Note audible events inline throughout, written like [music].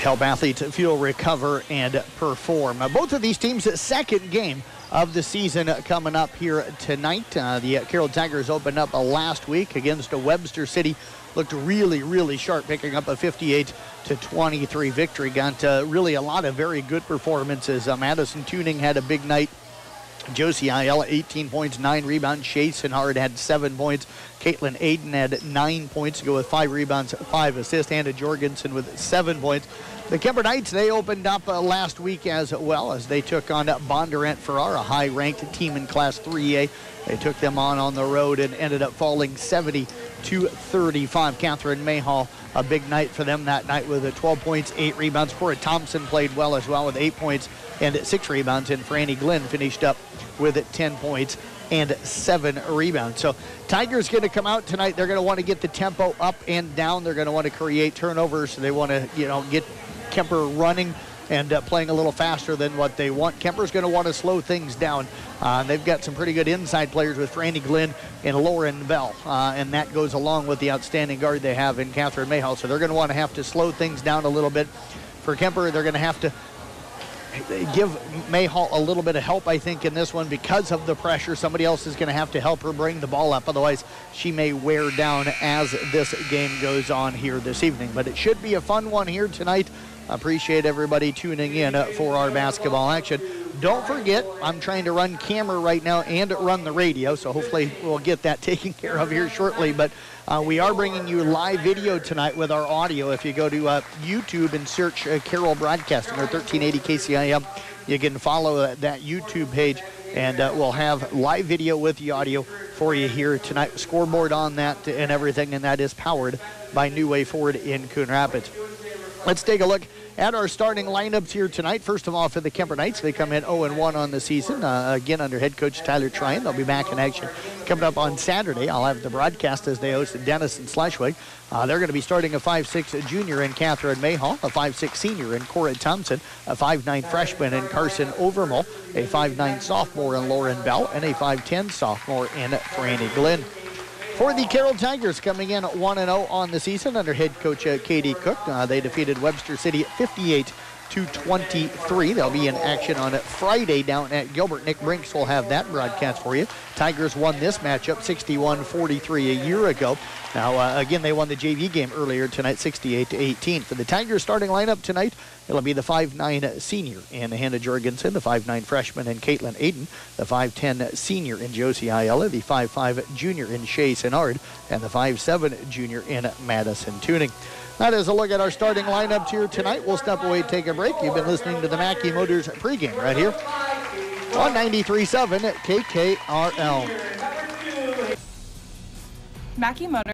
help athletes feel, recover, and perform. both of these teams' second game of the season coming up here tonight. Uh, the Carroll Tigers opened up last week against a Webster City. Looked really, really sharp, picking up a 58 to 23 victory. Got uh, really a lot of very good performances. Uh, Madison Tuning had a big night Josie Ayala, 18 points, 9 rebounds. Jason Hard had 7 points. Caitlin Aiden had 9 points to go with 5 rebounds, 5 assists. Hannah Jorgensen with 7 points. The Kuemper Knights, they opened up uh, last week as well as they took on Bondurant Farrar, a high-ranked team in Class 3A. They took them on on the road and ended up falling 70 to 35. Catherine Mayhall, a big night for them that night with 12 points, 8 rebounds. Cora Thompson played well as well with 8 points and 6 rebounds. And Franny Glenn finished up with 10 points and seven rebounds. So Tigers going to come out tonight. They're going to want to get the tempo up and down. They're going to want to create turnovers. They want to, you know, get Kuemper running and uh, playing a little faster than what they want. Kuemper's going to want to slow things down. Uh, they've got some pretty good inside players with Franny Glenn and Lauren Bell, uh, and that goes along with the outstanding guard they have in Catherine Mayhall. So they're going to want to have to slow things down a little bit. For Kuemper, they're going to have to give Mayhall a little bit of help, I think, in this one because of the pressure. Somebody else is going to have to help her bring the ball up. Otherwise, she may wear down as this game goes on here this evening. But it should be a fun one here tonight. Appreciate everybody tuning in for our basketball action. Don't forget, I'm trying to run camera right now and run the radio, so hopefully we'll get that [laughs] taken care of here shortly. But uh, we are bringing you live video tonight with our audio. If you go to uh, YouTube and search uh, Broadcasting or 1380 KCIM, you can follow that YouTube page, and uh, we'll have live video with the audio for you here tonight. Scoreboard on that and everything, and that is powered by New Way Ford in Coon Rapids. Let's take a look at our starting lineups here tonight. First of all, for the Kuemper Knights, they come in 0-1 on the season. Uh, again, under head coach Tyler Tryon. They'll be back in action coming up on Saturday. I'll have the broadcast as they host Denison Schleswig. Uh, they're going to be starting a 5'6 junior in Catherine Mayhall, a 5'6 senior in Cora Thompson, a 5'9 freshman in Carson Overmole, a 5'9 sophomore in Lauren Bell, and a 5'10 sophomore in Franny Glenn. For the Carroll Tigers coming in 1-0 on the season under head coach uh, Katie Cook. Uh, they defeated Webster City 58 to 23. They'll be in action on Friday down at Gilbert. Nick Brinks will have that broadcast for you. Tigers won this matchup 61-43 a year ago. Now, uh, again, they won the JV game earlier tonight, 68 to 18. For the Tigers starting lineup tonight, it'll be the 5'9 senior in Hannah Jorgensen, the 5'9 freshman in Caitlin Aiden, the 5'10 senior in Josie Ayala, the 5'5 junior in Shay Sinard, and the 5'7 junior in Madison Tuning. That is a look at our starting lineups here tonight. We'll step away, take a break. You've been listening to the Mackey Motors pregame right here on 93.7 KKRL. Mackey Motors.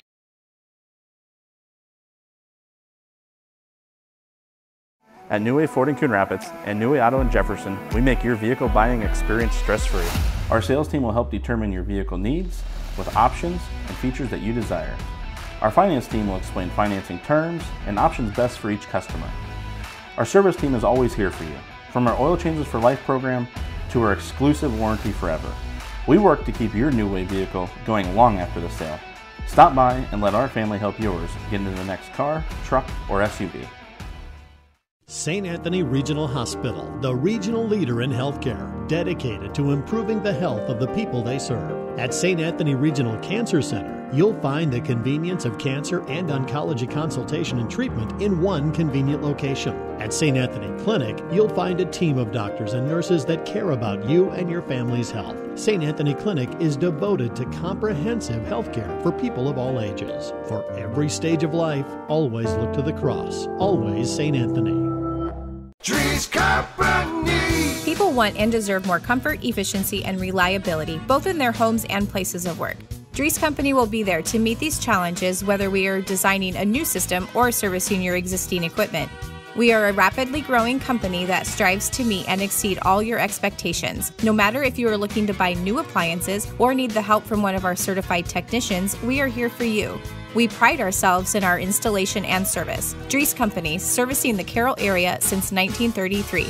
At New Way Ford in Coon Rapids and New Way Auto in Jefferson, we make your vehicle buying experience stress-free. Our sales team will help determine your vehicle needs with options and features that you desire. Our finance team will explain financing terms and options best for each customer. Our service team is always here for you, from our Oil Changes for Life program to our exclusive warranty forever. We work to keep your new way vehicle going long after the sale. Stop by and let our family help yours get into the next car, truck, or SUV. St. Anthony Regional Hospital, the regional leader in healthcare, dedicated to improving the health of the people they serve. At St. Anthony Regional Cancer Center, You'll find the convenience of cancer and oncology consultation and treatment in one convenient location. At St. Anthony Clinic, you'll find a team of doctors and nurses that care about you and your family's health. St. Anthony Clinic is devoted to comprehensive health care for people of all ages. For every stage of life, always look to the cross. Always St. Anthony. People want and deserve more comfort, efficiency, and reliability, both in their homes and places of work. Dries Company will be there to meet these challenges whether we are designing a new system or servicing your existing equipment. We are a rapidly growing company that strives to meet and exceed all your expectations. No matter if you are looking to buy new appliances or need the help from one of our certified technicians, we are here for you. We pride ourselves in our installation and service. Dries Company, servicing the Carroll area since 1933.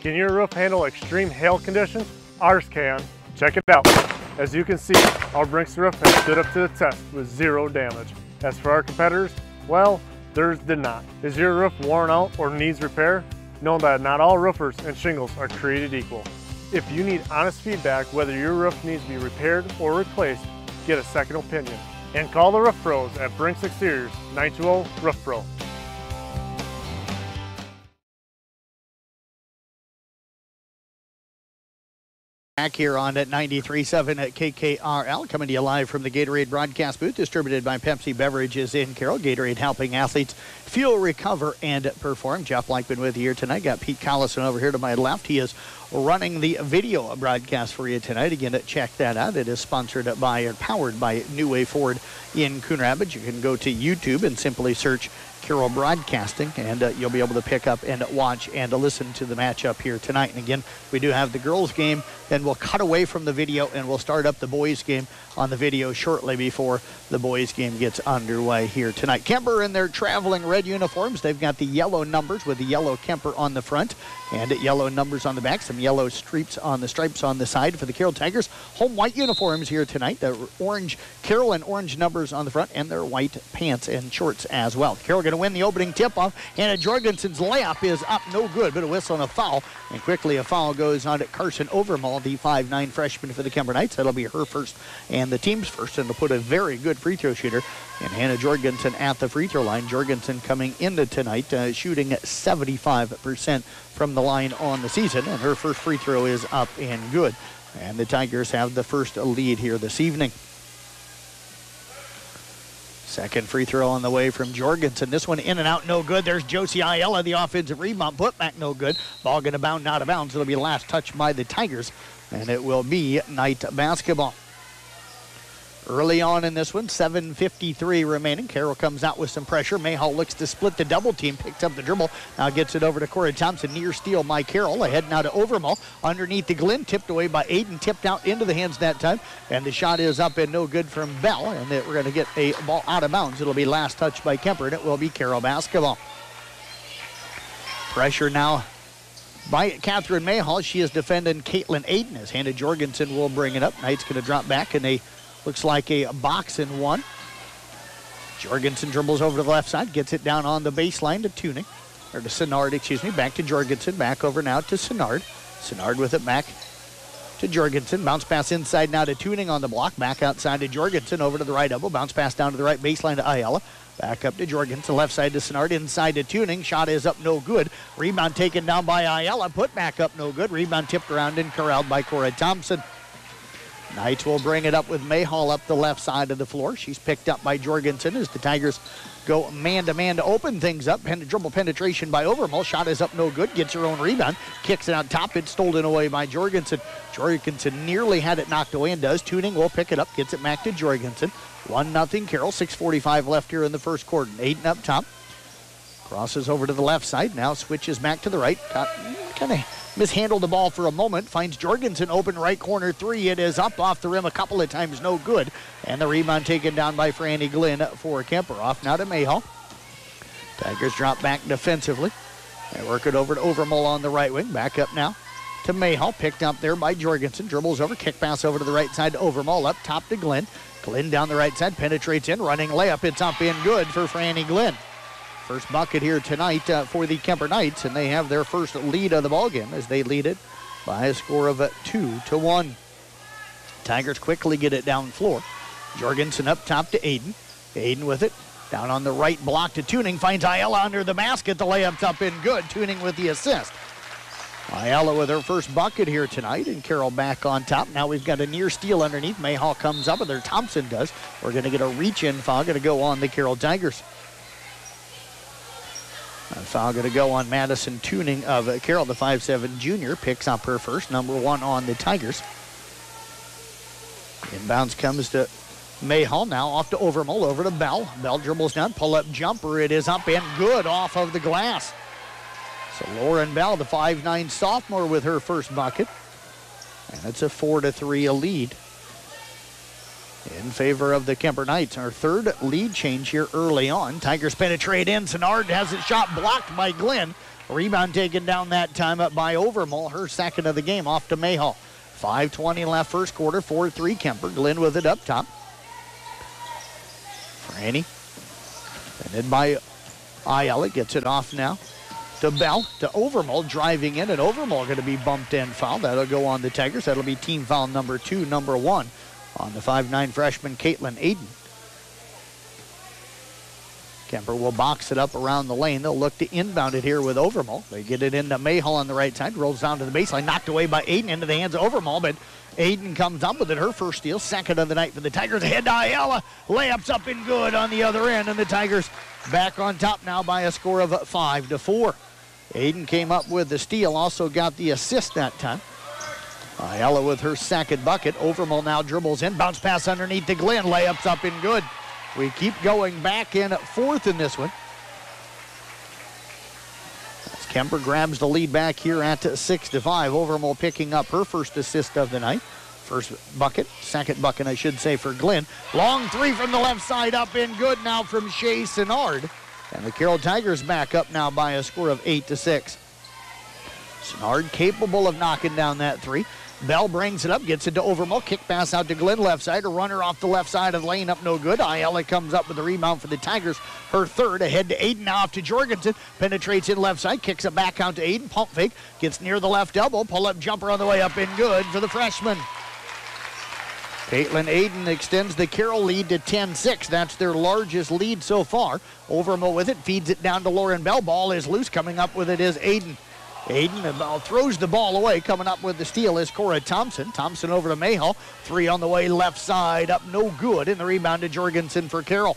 Can your roof handle extreme hail conditions? Ours can. Check it out. As you can see, our Brinks roof has stood up to the test with zero damage. As for our competitors, well, theirs did not. Is your roof worn out or needs repair? Know that not all roofers and shingles are created equal. If you need honest feedback whether your roof needs to be repaired or replaced, get a second opinion. And call the roof pros at Brinks Exteriors 920 Roof Pro. Back here on at 93.7 at KKRL, coming to you live from the Gatorade broadcast booth, distributed by Pepsi Beverages in Carroll. Gatorade helping athletes fuel, recover, and perform. Jeff Blankman with you here tonight. Got Pete Collison over here to my left. He is running the video broadcast for you tonight. Again, check that out. It is sponsored by or powered by New Way Ford in Coon Rapids. You can go to YouTube and simply search Carroll Broadcasting, and uh, you'll be able to pick up and watch and listen to the matchup here tonight. And again, we do have the girls' game, then we'll cut away from the video and we'll start up the boys' game on the video shortly before the boys' game gets underway here tonight. Kuemper in their traveling red uniforms. They've got the yellow numbers with the yellow Kuemper on the front and yellow numbers on the back, some yellow stripes on the stripes on the side for the Carroll Tigers. Home white uniforms here tonight. The orange Carroll and orange numbers on the front and their white pants and shorts as well. Carroll going to win the opening tip-off. Hannah Jorgensen's layup is up no good, but a whistle and a foul. And quickly a foul goes on to Carson Overmall, the 5'9 freshman for the Kuemper Knights. That'll be her first and the team's first, and to put a very good free throw shooter. And Hannah Jorgensen at the free throw line. Jorgensen coming into tonight, uh, shooting 75% from the line on the season, and her first free throw is up and good. And the Tigers have the first lead here this evening. Second free throw on the way from Jorgensen. This one in and out, no good. There's Josie Ayala, the offensive rebound. Put back, no good. Ball going to bound out of bounds. It'll be last touch by the Tigers, and it will be night basketball. Early on in this one, 7.53 remaining. Carroll comes out with some pressure. Mayhall looks to split the double team, picks up the dribble, now gets it over to Cora Thompson. Near steal, Mike Carroll. Ahead now to Overmall. Underneath the Glenn, tipped away by Aiden, tipped out into the hands that time. And the shot is up and no good from Bell. And we're going to get a ball out of bounds. It'll be last touch by Kuemper, and it will be Carroll basketball. Pressure now by Catherine Mayhall. She is defending Caitlin Aiden as Hannah Jorgensen will bring it up. Knight's going to drop back, and they Looks like a box in one. Jorgensen dribbles over to the left side, gets it down on the baseline to Tuning, or to Sinard, excuse me. Back to Jorgensen, back over now to Sinard. Sinard with it back to Jorgensen. Bounce pass inside now to Tuning on the block. Back outside to Jorgensen, over to the right elbow. Bounce pass down to the right baseline to Ayala. Back up to Jorgensen, left side to Sinard, inside to Tuning. Shot is up no good. Rebound taken down by Ayala. Put back up no good. Rebound tipped around and corralled by Cora Thompson. Knights will bring it up with Mayhall up the left side of the floor. She's picked up by Jorgensen as the Tigers go man to man to open things up. Pen- dribble penetration by Overmull. Shot is up no good. Gets her own rebound. Kicks it out top. It's stolen away by Jorgensen. Jorgensen nearly had it knocked away and does. Tuning will pick it up. Gets it back to Jorgensen. 1 nothing. Carroll. 6.45 left here in the first quarter. Aiden up top. Crosses over to the left side. Now switches back to the right. Kind of mishandled the ball for a moment. Finds Jorgensen open right corner three. It is up off the rim a couple of times, no good. And the rebound taken down by Franny Glenn for Kuemper. Off now to Mayhall. Tigers drop back defensively. They work it over to Overmull on the right wing. Back up now to Mayhall. Picked up there by Jorgensen. Dribbles over. Kick pass over to the right side to Overmall. Up top to Glenn. Glenn down the right side. Penetrates in. Running layup. It's up in good for Franny Glenn. First bucket here tonight uh, for the Kuemper Knights, and they have their first lead of the ballgame as they lead it by a score of uh, two to one. Tigers quickly get it down floor. Jorgensen up top to Aiden. Aiden with it. Down on the right block to Tuning. Finds Ayala under the basket. The layup's up in good. Tuning with the assist. Ayala with her first bucket here tonight, and Carroll back on top. Now we've got a near steal underneath. Mayhall comes up, and there Thompson does. We're going to get a reach in foul. Going to go on the Carroll Tigers. A foul going to go on Madison Tuning of Carroll, the 5'7 junior, picks up her first, number one on the Tigers. Inbounds comes to Mayhall, now off to Overmull, over to Bell. Bell dribbles down, pull up jumper. It is up and good off of the glass. So Lauren Bell, the 5'9 sophomore, with her first bucket. And it's a 4 to 3 lead in favor of the Kuemper Knights. Our third lead change here early on. Tigers penetrate in. Sinard has it shot blocked by Glenn. Rebound taken down that time up by Overmull. Her second of the game off to Mayhall. 5.20 left first quarter. 4-3 Kuemper. Glenn with it up top. Franny. And then by Ayala gets it off now to Bell to Overmull, driving in, and Overmull going to be bumped in foul. That'll go on the Tigers. That'll be team foul number two, number one on the 5'9 freshman Caitlin Aiden. Kuemper will box it up around the lane. They'll look to inbound it here with Overmall. They get it into Mayhall on the right side, rolls down to the baseline, knocked away by Aiden into the hands of Overmall, but Aiden comes up with it. Her first steal, second of the night for the Tigers. Ahead to Ayala. Layups up and good on the other end, and the Tigers back on top now by a score of five to four. Aiden came up with the steal, also got the assist that time. Ayala with her second bucket. Overmall now dribbles in, bounce pass underneath to Glenn, layups up and good. We keep going back in fourth in this one. As Kuemper grabs the lead back here at six to five. Overmall picking up her first assist of the night. First bucket, second bucket, I should say, for Glenn. Long three from the left side, up in good now from Shea Sinnard. And the Carroll Tigers back up now by a score of eight to six. Sinnard capable of knocking down that three. Bell brings it up, gets it to Overmall. Kick pass out to Glenn, left side. A runner off the left side of the lane, up no good. Ayala comes up with the rebound for the Tigers. Her third, ahead to Aiden, off to Jorgensen. Penetrates in left side, kicks it back out to Aiden. Pump fake, gets near the left elbow. Pull up jumper on the way up and good for the freshman. Caitlin Aiden extends the Carroll lead to 10-6. That's their largest lead so far. Overmall with it, feeds it down to Lauren Bell. Ball is loose. Coming up with it is Aiden. Aiden uh, uh, throws the ball away. Coming up with the steal is Cora Thompson. Thompson over to Mayhall. Three on the way, left side, up no good. And the rebound to Jorgensen for Carroll.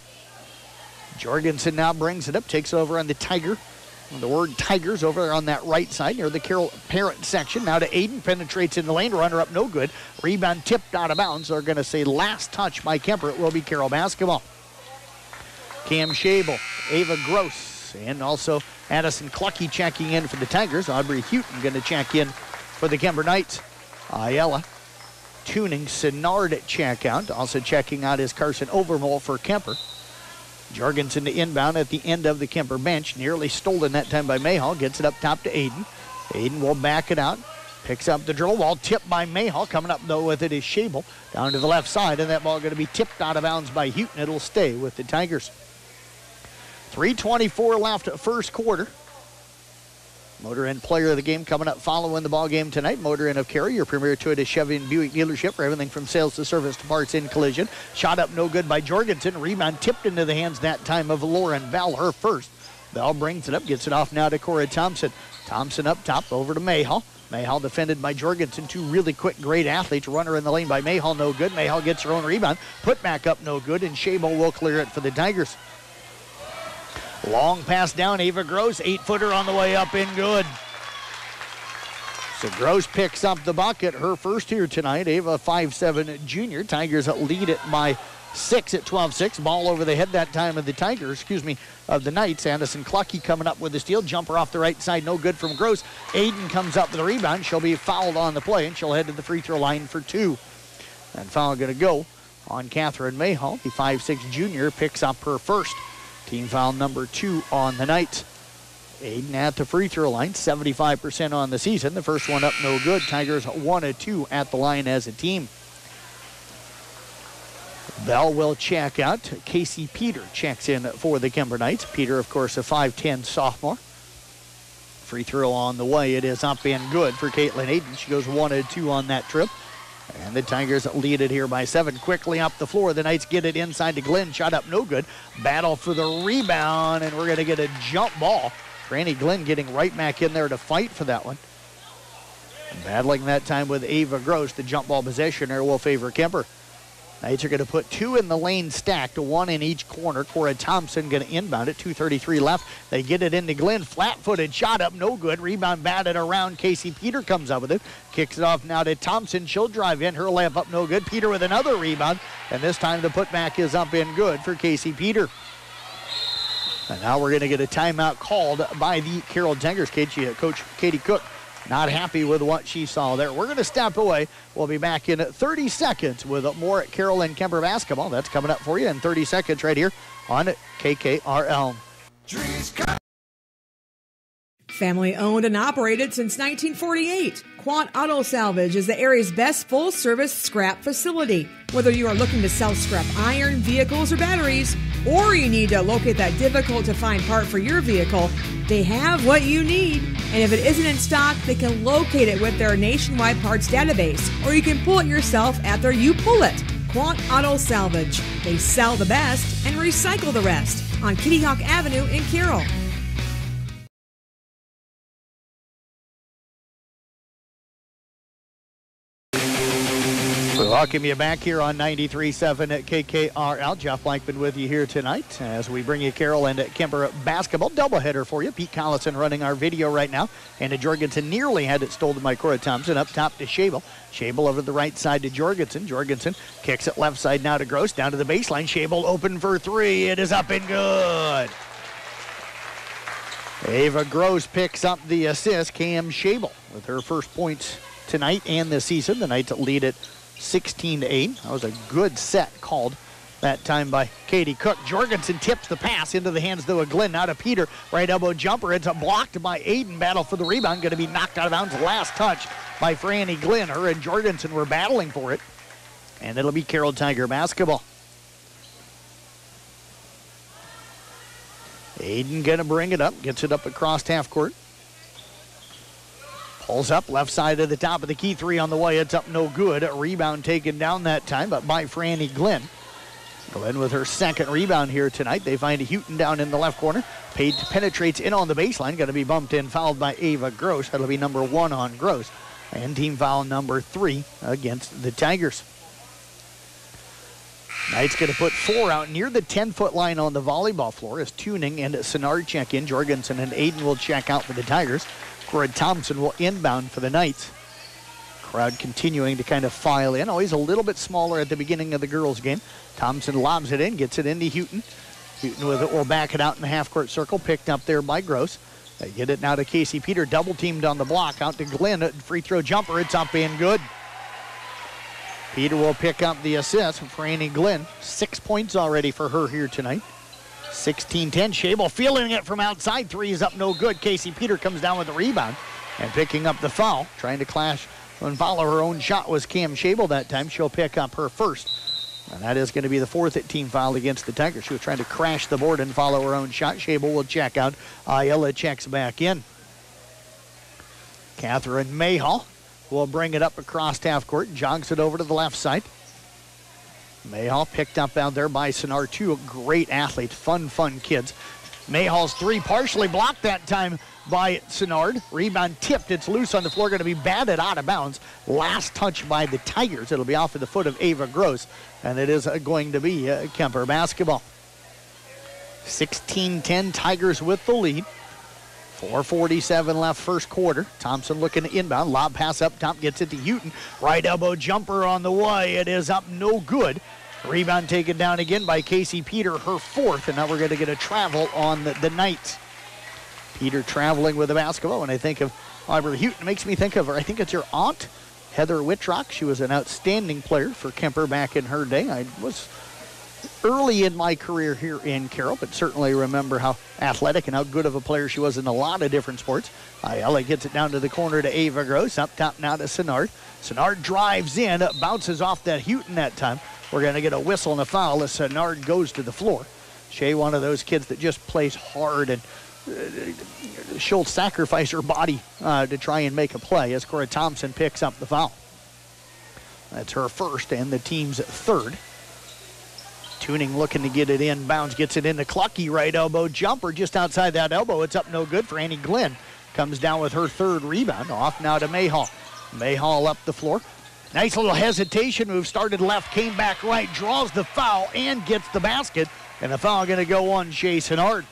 Jorgensen now brings it up, takes over on the Tiger. The word Tigers over there on that right side near the Carroll parent section. Now to Aiden, penetrates in the lane, runner up no good. Rebound tipped out of bounds. They're going to say last touch by Kuemper. It will be Carroll basketball. Cam Schabel, Ava Gross, and also Addison Clucky checking in for the Tigers. Aubrey Houghton going to check in for the Kuemper Knights. Ayala tuning Sinnard check out. Also checking out is Carson Overmall for Kuemper. Jorgensen to inbound at the end of the Kuemper bench. Nearly stolen that time by Mayhall. Gets it up top to Aiden. Aiden will back it out. Picks up the drill ball, tipped by Mayhall. Coming up, though, with it is Schabel down to the left side, and that ball going to be tipped out of bounds by Houghton. It'll stay with the Tigers. 3.24 left first quarter. Motor Inn player of the game coming up following the ball game tonight. Motor Inn of Carroll, your premier Toyota Chevy and Buick dealership for everything from sales to service to parts in collision. Shot up no good by Jorgensen. Rebound tipped into the hands that time of Lauren Bell, her first. Bell brings it up, gets it off now to Cora Thompson. Thompson up top over to Mayhall. Mayhall defended by Jorgensen. Two really quick, great athletes. Runner in the lane by Mayhall, no good. Mayhall gets her own rebound. Put back up, no good. And Schabel will clear it for the Tigers. Long pass down, Ava Gross. Eight footer on the way up in good. So Gross picks up the bucket, her first here tonight. Ava, five-seven junior. Tigers lead it by six at 12-6. Ball over the head that time of the Tigers, excuse me, of the Knights. Addison Clucky coming up with the steal. Jumper off the right side, no good from Gross. Aiden comes up with the rebound. She'll be fouled on the play, and she'll head to the free throw line for two. And foul going to go on Catherine Mayhall. The five-six junior picks up her first. Team foul number two on the night. Aiden at the free throw line, 75% on the season. The first one up, no good. Tigers one and two at the line as a team. Bell will check out. Casey Peter checks in for the Kuemper Knights. Peter, of course, a 5'10 sophomore. Free throw on the way. It is up and good for Caitlin Aiden. She goes one and two on that trip. And the Tigers lead it here by seven. Quickly up the floor. The Knights get it inside to Glenn. Shot up, no good. Battle for the rebound, and we're going to get a jump ball. Franny Glenn getting right back in there to fight for that one. Battling that time with Ava Gross. The jump ball possession there will favor Kuemper. Knights are going to put two in the lane stacked, one in each corner. Cora Thompson going to inbound it. 2.33 left. They get it into Glenn. Flat footed shot up, no good. Rebound batted around. Casey Peter comes up with it. Kicks it off now to Thompson. She'll drive in. Her layup up, no good. Peter with another rebound. And this time the putback is up in good for Casey Peter. And now we're going to get a timeout called by the Carroll Tigers. Uh, Coach Katie Cook not happy with what she saw there. We're going to step away. We'll be back in 30 seconds with more at Carroll and Kuemper basketball. That's coming up for you in 30 seconds right here on KKRL. Family owned and operated since 1948, Quant Auto Salvage is the area's best full service scrap facility. Whether you are looking to sell scrap iron, vehicles, or batteries, or you need to locate that difficult to find part for your vehicle, they have what you need. And if it isn't in stock, they can locate it with their nationwide parts database, or you can pull it yourself at their You Pull It. Quant Auto Salvage. They sell the best and recycle the rest on Kitty Hawk Avenue in Carroll. Welcome you back here on 93.7 at KKRL. Jeff Blankman with you here tonight as we bring you Carroll and Kuemper basketball doubleheader for you. Pete Collison running our video right now. And Jorgensen nearly had it stolen by Cora Thompson. Up top to Shable. Shable over the right side to Jorgensen. Jorgensen kicks it left side now to Gross. Down to the baseline. Shable open for three. It is up and good. Ava Gross picks up the assist. Cam Shable with her first points tonight and this season. The Knights lead it 16 to 8. That was a good set called that time by Katie Cook. Jorgensen tips the pass into the hands though of Glenn. Now to Peter. Right elbow jumper. It's a blocked by Aiden. Battle for the rebound. Going to be knocked out of bounds. Last touch by Franny Glenn. Her and Jorgensen were battling for it. And it'll be Carroll Tiger basketball. Aiden going to bring it up. Gets it up across half court. Pulls up left side of the top of the key three on the way. It's up no good. A rebound taken down that time, but by Franny Glenn. Glenn with her second rebound here tonight. They find a Houghton down in the left corner. Page penetrates in on the baseline. Going to be bumped in, fouled by Ava Gross. That'll be number one on Gross. And team foul number three against the Tigers. Knights going to put four out near the 10-foot line on the volleyball floor as Tuning and Senard check in. Jorgensen and Aiden will check out for the Tigers. Cora Thompson will inbound for the Knights. Crowd continuing to kind of file in. Oh, Always a little bit smaller at the beginning of the girls' game. Thompson lobs it in, gets it into Houghton. Houghton with it will back it out in the half-court circle, picked up there by Gross. They get it now to Casey Peter, double teamed on the block, out to Glenn, free throw jumper, it's up and good. Peter will pick up the assist for Franny Glenn. Six points already for her here tonight. 16 10. Shable feeling it from outside. Three is up no good. Casey Peter comes down with the rebound and picking up the foul. Trying to clash and follow her own shot was Cam Shable that time. She'll pick up her first. And that is going to be the fourth team foul against the Tigers. She was trying to crash the board and follow her own shot. Shable will check out. Ayala checks back in. Catherine Mayhall will bring it up across half court. Jogs it over to the left side. Mayhall picked up out there by Sonar. Two great athletes, fun, fun kids. Mayhall's three partially blocked that time by Senard. Rebound tipped. It's loose on the floor, going to be batted out of bounds. Last touch by the Tigers. It'll be off of the foot of Ava Gross, and it is going to be uh, Kuemper basketball. 16-10 Tigers with the lead. 447 left first quarter. Thompson looking to inbound. Lob pass up top gets it to Houghton. Right elbow jumper on the way. It is up no good. Rebound taken down again by Casey Peter, her fourth. And now we're going to get a travel on the, the night. Peter traveling with the basketball. When I think of Aubrey Houghton, makes me think of her. I think it's her aunt, Heather Whitrock. She was an outstanding player for Kuemper back in her day. I was early in my career here in Carroll, but certainly remember how athletic and how good of a player she was in a lot of different sports. Ayala gets it down to the corner to Ava Gross. Up top now to Senard. Senard drives in, bounces off that Houghton that time. We're going to get a whistle and a foul as Senard goes to the floor. Shea, one of those kids that just plays hard and uh, she'll sacrifice her body uh, to try and make a play as Cora Thompson picks up the foul. That's her first and the team's third. Tuning looking to get it in. Bounds gets it into Clucky. Right elbow jumper just outside that elbow. It's up no good for Franny Glenn. Comes down with her third rebound. Off now to Mayhall. Mayhall up the floor. Nice little hesitation move. Started left, came back right, draws the foul, and gets the basket. And the foul going to go on Jason Hart.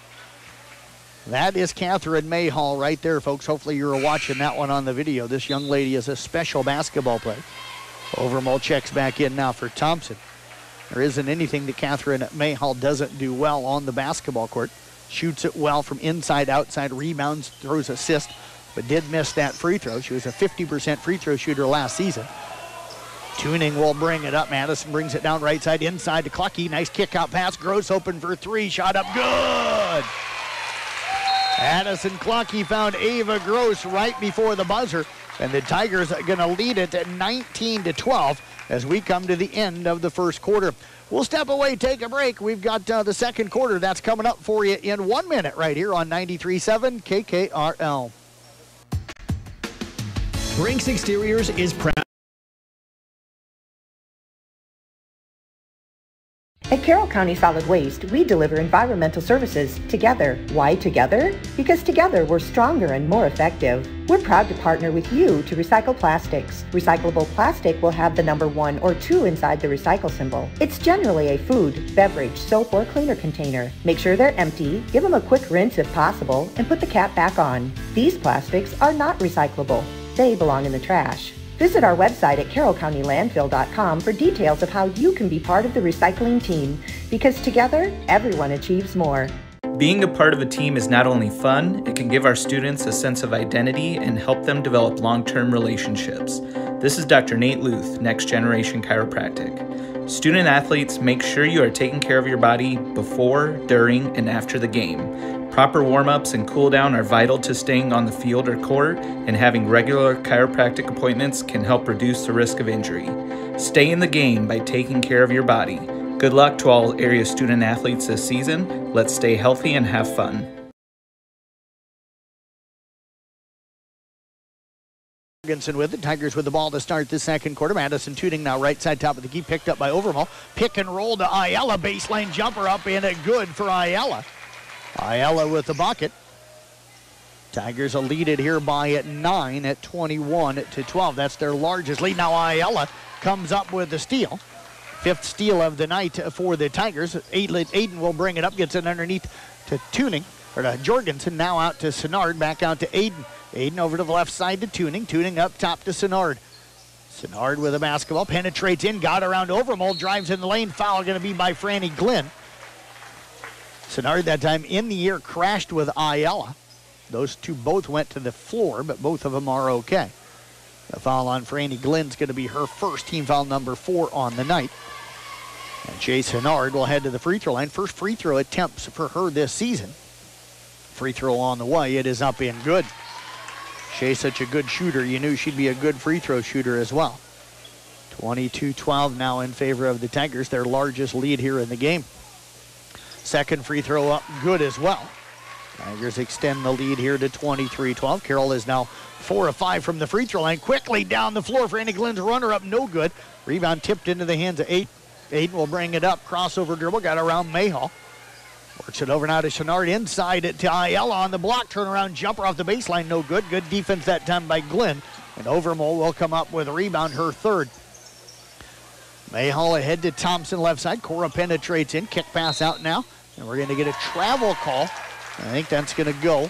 That is Catherine Mayhall right there, folks. Hopefully you were watching that one on the video. This young lady is a special basketball player. Overmall checks back in now for Thompson. There isn't anything that Catherine Mayhall doesn't do well on the basketball court. Shoots it well from inside, outside, rebounds, throws assist, but did miss that free throw. She was a 50% free throw shooter last season. Tuning will bring it up. Madison brings it down right side, inside to Clucky. Nice kick out pass. Gross open for three. Shot up good. Addison Clucky found Ava Gross right before the buzzer, and the Tigers are going to lead it at 19 to 12 as we come to the end of the first quarter. We'll step away, take a break. We've got uh, the second quarter that's coming up for you in one minute right here on 93.7 KKRL. Brinks Exteriors is proud. At Carroll County Solid Waste, we deliver environmental services together. Why together? Because together we're stronger and more effective. We're proud to partner with you to recycle plastics. Recyclable plastic will have the number one or two inside the recycle symbol. It's generally a food, beverage, soap, or cleaner container. Make sure they're empty, give them a quick rinse if possible, and put the cap back on. These plastics are not recyclable. They belong in the trash. Visit our website at carrollcountylandfill.com for details of how you can be part of the recycling team because together, everyone achieves more. Being a part of a team is not only fun, it can give our students a sense of identity and help them develop long term relationships. This is Dr. Nate Luth, Next Generation Chiropractic. Student athletes, make sure you are taking care of your body before, during, and after the game. Proper warm ups and cool down are vital to staying on the field or court, and having regular chiropractic appointments can help reduce the risk of injury. Stay in the game by taking care of your body. Good luck to all area student athletes this season. Let's stay healthy and have fun. Jorgensen with it. Tigers with the ball to start the second quarter. Madison Tuning now right side top of the key, picked up by Overmall. Pick and roll to Ayala. Baseline jumper up in it. Good for Ayala. Ayala with the bucket. Tigers are leaded here by at 9 at 21 to 12. That's their largest lead. Now Ayala comes up with the steal. Fifth steal of the night for the Tigers. Aiden will bring it up, gets it underneath to Tuning, or to Jorgensen. Now out to Senard, back out to Aiden. Aiden over to the left side to Tuning. Tuning up top to Senard. Senard with a basketball, penetrates in, got around Overmold, drives in the lane. Foul going to be by Franny Glenn. Senard that time in the air crashed with Ayala. Those two both went to the floor, but both of them are okay. The foul on Franny Glenn's going to be her first team foul number four on the night. And Chase Hennard will head to the free throw line. First free throw attempts for her this season. Free throw on the way. It is up and good. Shay's such a good shooter. You knew she'd be a good free throw shooter as well. 22-12 now in favor of the Tigers, their largest lead here in the game. Second free throw up good as well. Tigers extend the lead here to 23-12. Carroll is now four of five from the free throw line. Quickly down the floor for Franny Glenn's runner up, no good. Rebound tipped into the hands of eight. Aiden will bring it up. Crossover dribble, got around Mayhall. Works it over now to Chenard inside it to Ayala on the block. Turnaround jumper off the baseline, no good. Good defense that time by Glenn. And Overmole will come up with a rebound, her third. Mayhall ahead to Thompson left side. Cora penetrates in. Kick pass out now. And we're going to get a travel call. I think that's going to go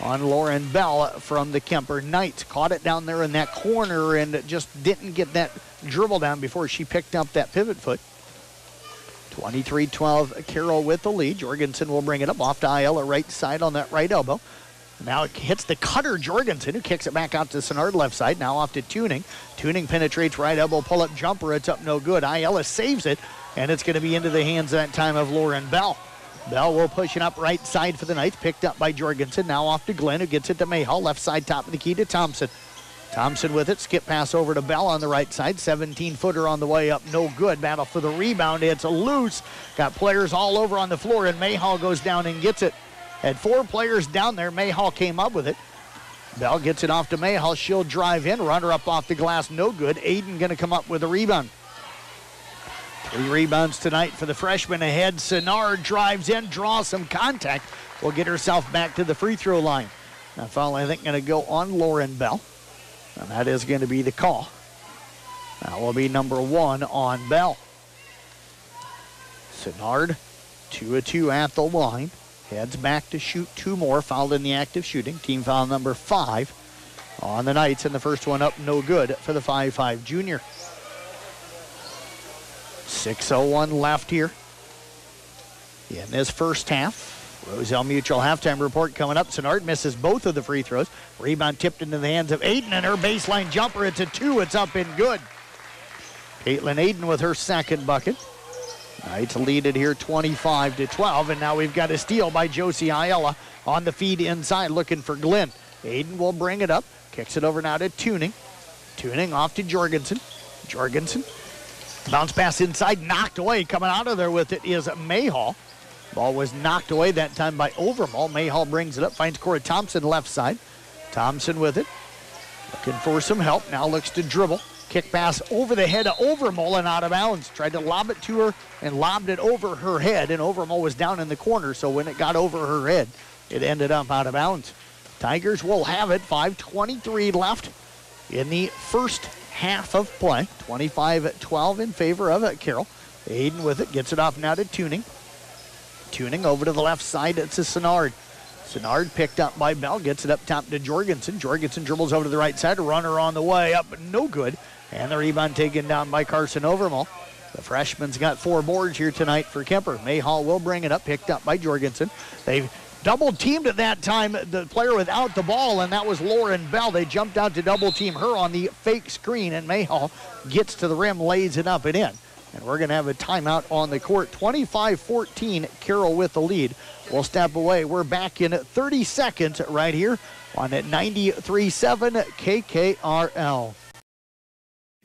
on Lauren Bell from the Kuemper Knights. Caught it down there in that corner and just didn't get that dribble down before she picked up that pivot foot. 23-12 Carroll with the lead. Jorgensen will bring it up off to Ayala right side on that right elbow. Now it hits the cutter Jorgensen, who kicks it back out to Senard left side. Now off to Tuning. Tuning penetrates right elbow, pull up jumper. It's up no good. Ayala saves it, and it's going to be into the hands that time of Lauren Bell. Bell will push it up right side for the Knights, picked up by Jorgensen. Now off to Glenn, who gets it to Mayhall. Left side, top of the key to Thompson. Thompson with it. Skip pass over to Bell on the right side. 17 footer on the way up. No good. Battle for the rebound. It's loose. Got players all over on the floor, and Mayhall goes down and gets it. Had four players down there. Mayhall came up with it. Bell gets it off to Mayhall. She'll drive in. Runner up off the glass. No good. Aiden going to come up with a rebound. Three rebounds tonight for the freshman ahead. Senard drives in, draws some contact. Will get herself back to the free throw line. Now, foul, I think, going to go on Lauren Bell. And that is going to be the call. That will be number one on Bell. Senard, 2 of 2 at the line. Heads back to shoot two more, fouled in the active shooting. Team foul number five on the Knights, and the first one up, no good for the 5 5 junior. 6.01 left here in this first half. Roselle Mutual halftime report coming up. Senard misses both of the free throws. Rebound tipped into the hands of Aiden and her baseline jumper. It's a two. It's up and good. Caitlin Aiden with her second bucket. Knights lead it here 25 to 12, and now we've got a steal by Josie Ayala on the feed inside looking for Glenn. Aiden will bring it up, kicks it over now to Tuning. Tuning off to Jorgensen. Jorgensen. Bounce pass inside, knocked away. Coming out of there with it is Mayhall. Ball was knocked away that time by Overmall. Mayhall brings it up, finds Cora Thompson left side. Thompson with it. Looking for some help. Now looks to dribble. Kick pass over the head of Overmall and out of bounds. Tried to lob it to her and lobbed it over her head, and Overmall was down in the corner, so when it got over her head, it ended up out of bounds. Tigers will have it. 5.23 left in the first half of play. 25 12 in favor of it. Carroll. Aiden with it. Gets it off now to Tuning. Tuning over to the left side. It's a Senard. Senard picked up by Bell. Gets it up top to Jorgensen. Jorgensen dribbles over to the right side. Runner on the way up. No good. And the rebound taken down by Carson Overmall. The freshman's got four boards here tonight for Kuemper. Mayhall will bring it up, picked up by Jorgensen. They've double teamed at that time the player without the ball, and that was Lauren Bell. They jumped out to double team her on the fake screen, and Mayhall gets to the rim, lays it up and in. And we're going to have a timeout on the court. 25 14, Carroll with the lead. We'll step away. We're back in 30 seconds right here on 93.7 KKRL.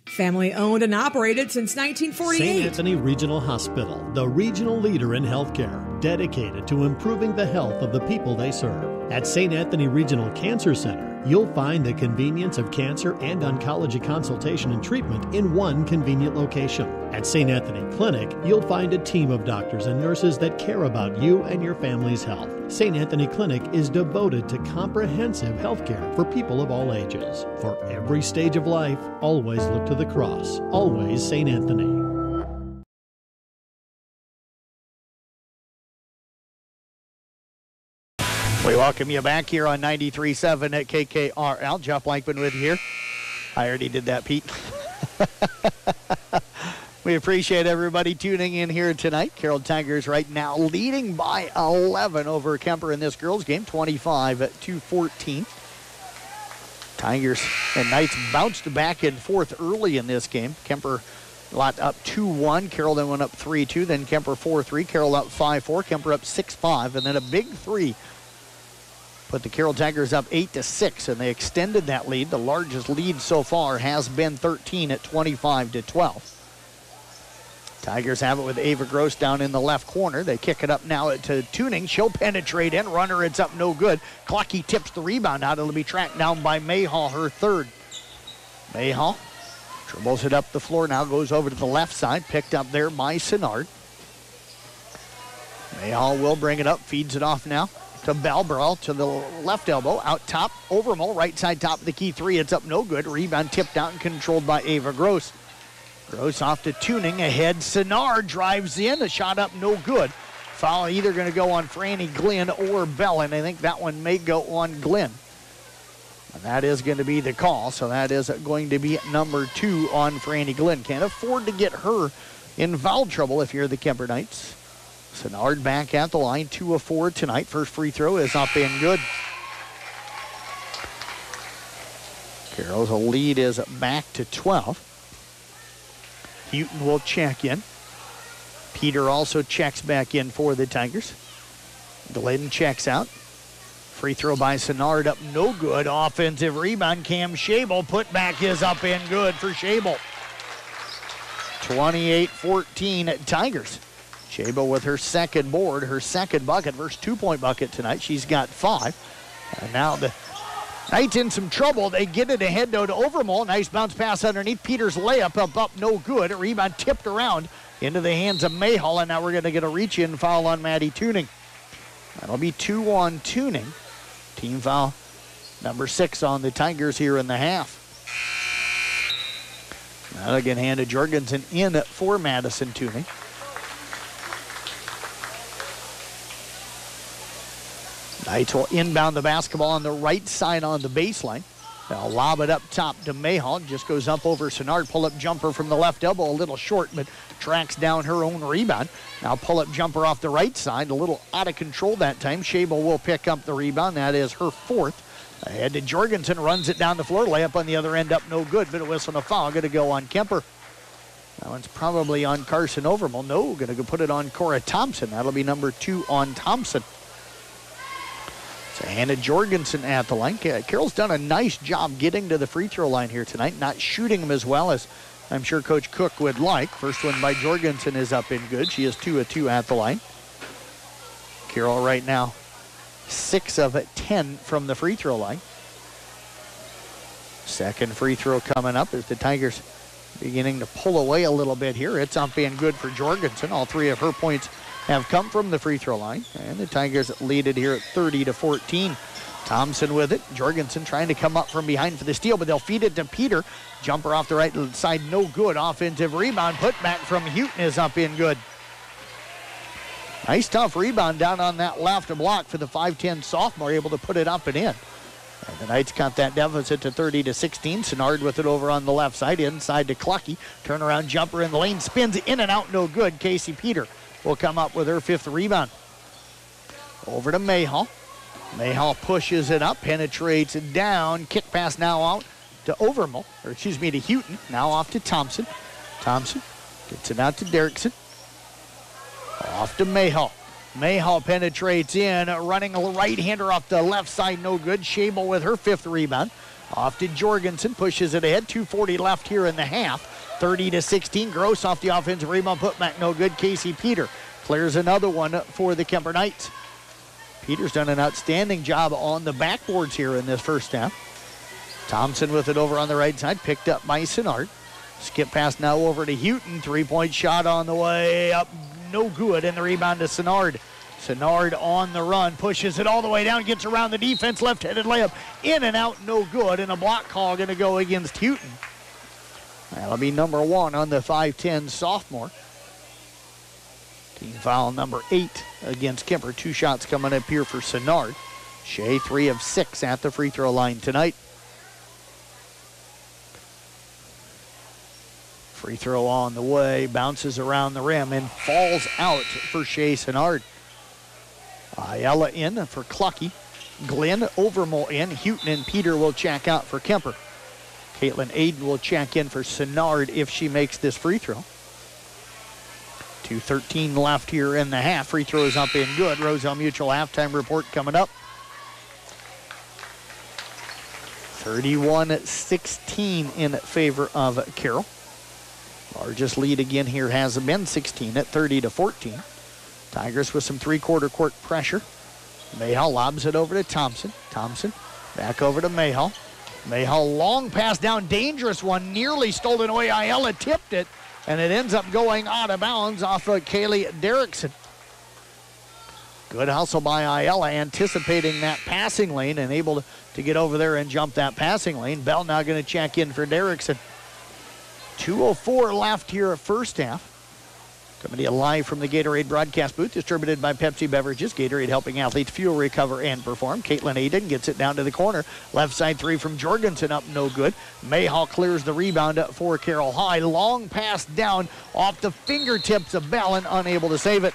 Family owned and operated since 1948. St. Anthony Regional Hospital, the regional leader in healthcare, dedicated to improving the health of the people they serve. At St. Anthony Regional Cancer Center, you'll find the convenience of cancer and oncology consultation and treatment in one convenient location. At St. Anthony Clinic, you'll find a team of doctors and nurses that care about you and your family's health. St. Anthony Clinic is devoted to comprehensive health care for people of all ages. For every stage of life, always look to the cross. Always St. Anthony. Welcome you back here on 93.7 at KKRL. Jeff Blankman with you here. I already did that, Pete. [laughs] we appreciate everybody tuning in here tonight. Carroll Tigers right now leading by 11 over Kuemper in this girls game, 25 to 14. Tigers and Knights bounced back and forth early in this game. Kuemper lot up 2-1. Carroll then went up 3-2. Then Kuemper 4-3. Carroll up 5-4. Kuemper up 6-5. And then a big three put the Carroll Tigers up 8 to 6 and they extended that lead. The largest lead so far has been 13 at 25 to 12. Tigers have it with Ava Gross down in the left corner. They kick it up now to Tuning. She'll penetrate in. Runner, it's up no good. Clucky tips the rebound out. It'll be tracked down by Mayhall, her third. Mayhall dribbles it up the floor now, goes over to the left side. Picked up there by Senard. Mayhall will bring it up, feeds it off now to Belbrow to the left elbow, out top, Overmall, right side top of the key three. It's up no good. Rebound tipped out and controlled by Ava Gross. Gross off to tuning ahead. Sinar drives in, a shot up no good. Foul either going to go on Franny Glenn or Bell, and I think that one may go on Glenn. And that is going to be the call, so that is going to be number two on Franny Glenn. Can't afford to get her in foul trouble if you're the Kuemper Knights. Senard back at the line, two of four tonight. First free throw is up and good. Carroll's lead is back to 12. Houghton will check in. Peter also checks back in for the Tigers. Glenn checks out. Free throw by Senard up no good. Offensive rebound. Cam Shable put back is up and good for Shable. 28 14 Tigers. Shabo with her second board, her second bucket, first two point bucket tonight. She's got five. And now the Knights in some trouble. They get it ahead though to Overmall. Nice bounce pass underneath. Peters layup up, up, no good. Rebound tipped around into the hands of Mayhall. And now we're going to get a reach in foul on Maddie Tuning. That'll be two on Tuning. Team foul number six on the Tigers here in the half. Now again, handed Jorgensen in for Madison Tuning. Knights will inbound the basketball on the right side on the baseline. They'll lob it up top to Mayhall. Just goes up over Senard. Pull up jumper from the left elbow, a little short, but tracks down her own rebound. Now pull up jumper off the right side, a little out of control that time. Shable will pick up the rebound. That is her fourth. Ahead to Jorgensen, runs it down the floor. Layup on the other end up, no good, but a whistle and a foul. Going to go on Kuemper. That one's probably on Carson Overmole. No, going to put it on Cora Thompson. That'll be number two on Thompson. So Hannah Jorgensen at the line. Carroll's done a nice job getting to the free throw line here tonight, not shooting them as well as I'm sure Coach Cook would like. First one by Jorgensen is up and good. She is two of two at the line. Carroll right now, six of 10 from the free throw line. Second free throw coming up as the Tigers beginning to pull away a little bit here. It's up and good for Jorgensen. All three of her points have come from the free throw line, and the Tigers lead it here at 30 to 14. Thompson with it. Jorgensen trying to come up from behind for the steal, but they'll feed it to Peter. Jumper off the right side, no good. Offensive rebound. Put back from Houghton is up in good. Nice tough rebound down on that left block for the 5'10 sophomore, able to put it up and in. And the Knights cut that deficit to 30 to 16. Sinnard with it over on the left side, inside to Clucky. Turnaround jumper in the lane, spins in and out, no good. Casey Peter will come up with her fifth rebound. Over to Mayhall. Mayhall pushes it up, penetrates it down. Kick pass now out to Overmull, or excuse me, to Houghton. Now off to Thompson. Thompson gets it out to Derrickson. Off to Mayhall. Mayhall penetrates in, running a right-hander off the left side, no good. Shable with her fifth rebound. Off to Jorgensen, pushes it ahead. 240 left here in the half. 30 to 16. Gross off the offensive rebound, put back no good. Casey Peter clears another one for the Kuemper Knights. Peter's done an outstanding job on the backboards here in this first half. Thompson with it over on the right side, picked up by Sinnard. Skip pass now over to Houghton. Three point shot on the way up, no good. And the rebound to Sinnard. Sinnard on the run, pushes it all the way down, gets around the defense, left handed layup, in and out, no good. And a block call going to go against Houghton. That'll be number one on the 5'10 sophomore. Team foul number eight against Kuemper. Two shots coming up here for Sinnard. Shea, three of six at the free throw line tonight. Free throw on the way, bounces around the rim and falls out for Shea Sinnard. Ayala in for Clucky. Glenn Overmole in. Houghton and Peter will check out for Kuemper. Caitlin Aiden will check in for Sinnard if she makes this free throw. 2.13 left here in the half. Free throws up in good. Roselle Mutual halftime report coming up. 31-16 in favor of Carroll. Largest lead again here has been 16 at 30 to 14. Tigers with some three-quarter court pressure. Mayhall lobs it over to Thompson. Thompson back over to Mayhall. Mayhall long pass down, dangerous one, nearly stolen away. Ayala tipped it, and it ends up going out of bounds off of Kaylee Derrickson. Good hustle by Ayala, anticipating that passing lane and able to, to get over there and jump that passing lane. Bell now going to check in for Derrickson. 2.04 left here at first half. Coming to you live from the Gatorade broadcast booth, distributed by Pepsi Beverages. Gatorade helping athletes fuel, recover, and perform. Caitlin Aiden gets it down to the corner. Left side three from Jorgensen up, no good. Mayhall clears the rebound for Carroll High. Long pass down off the fingertips of Bell and unable to save it.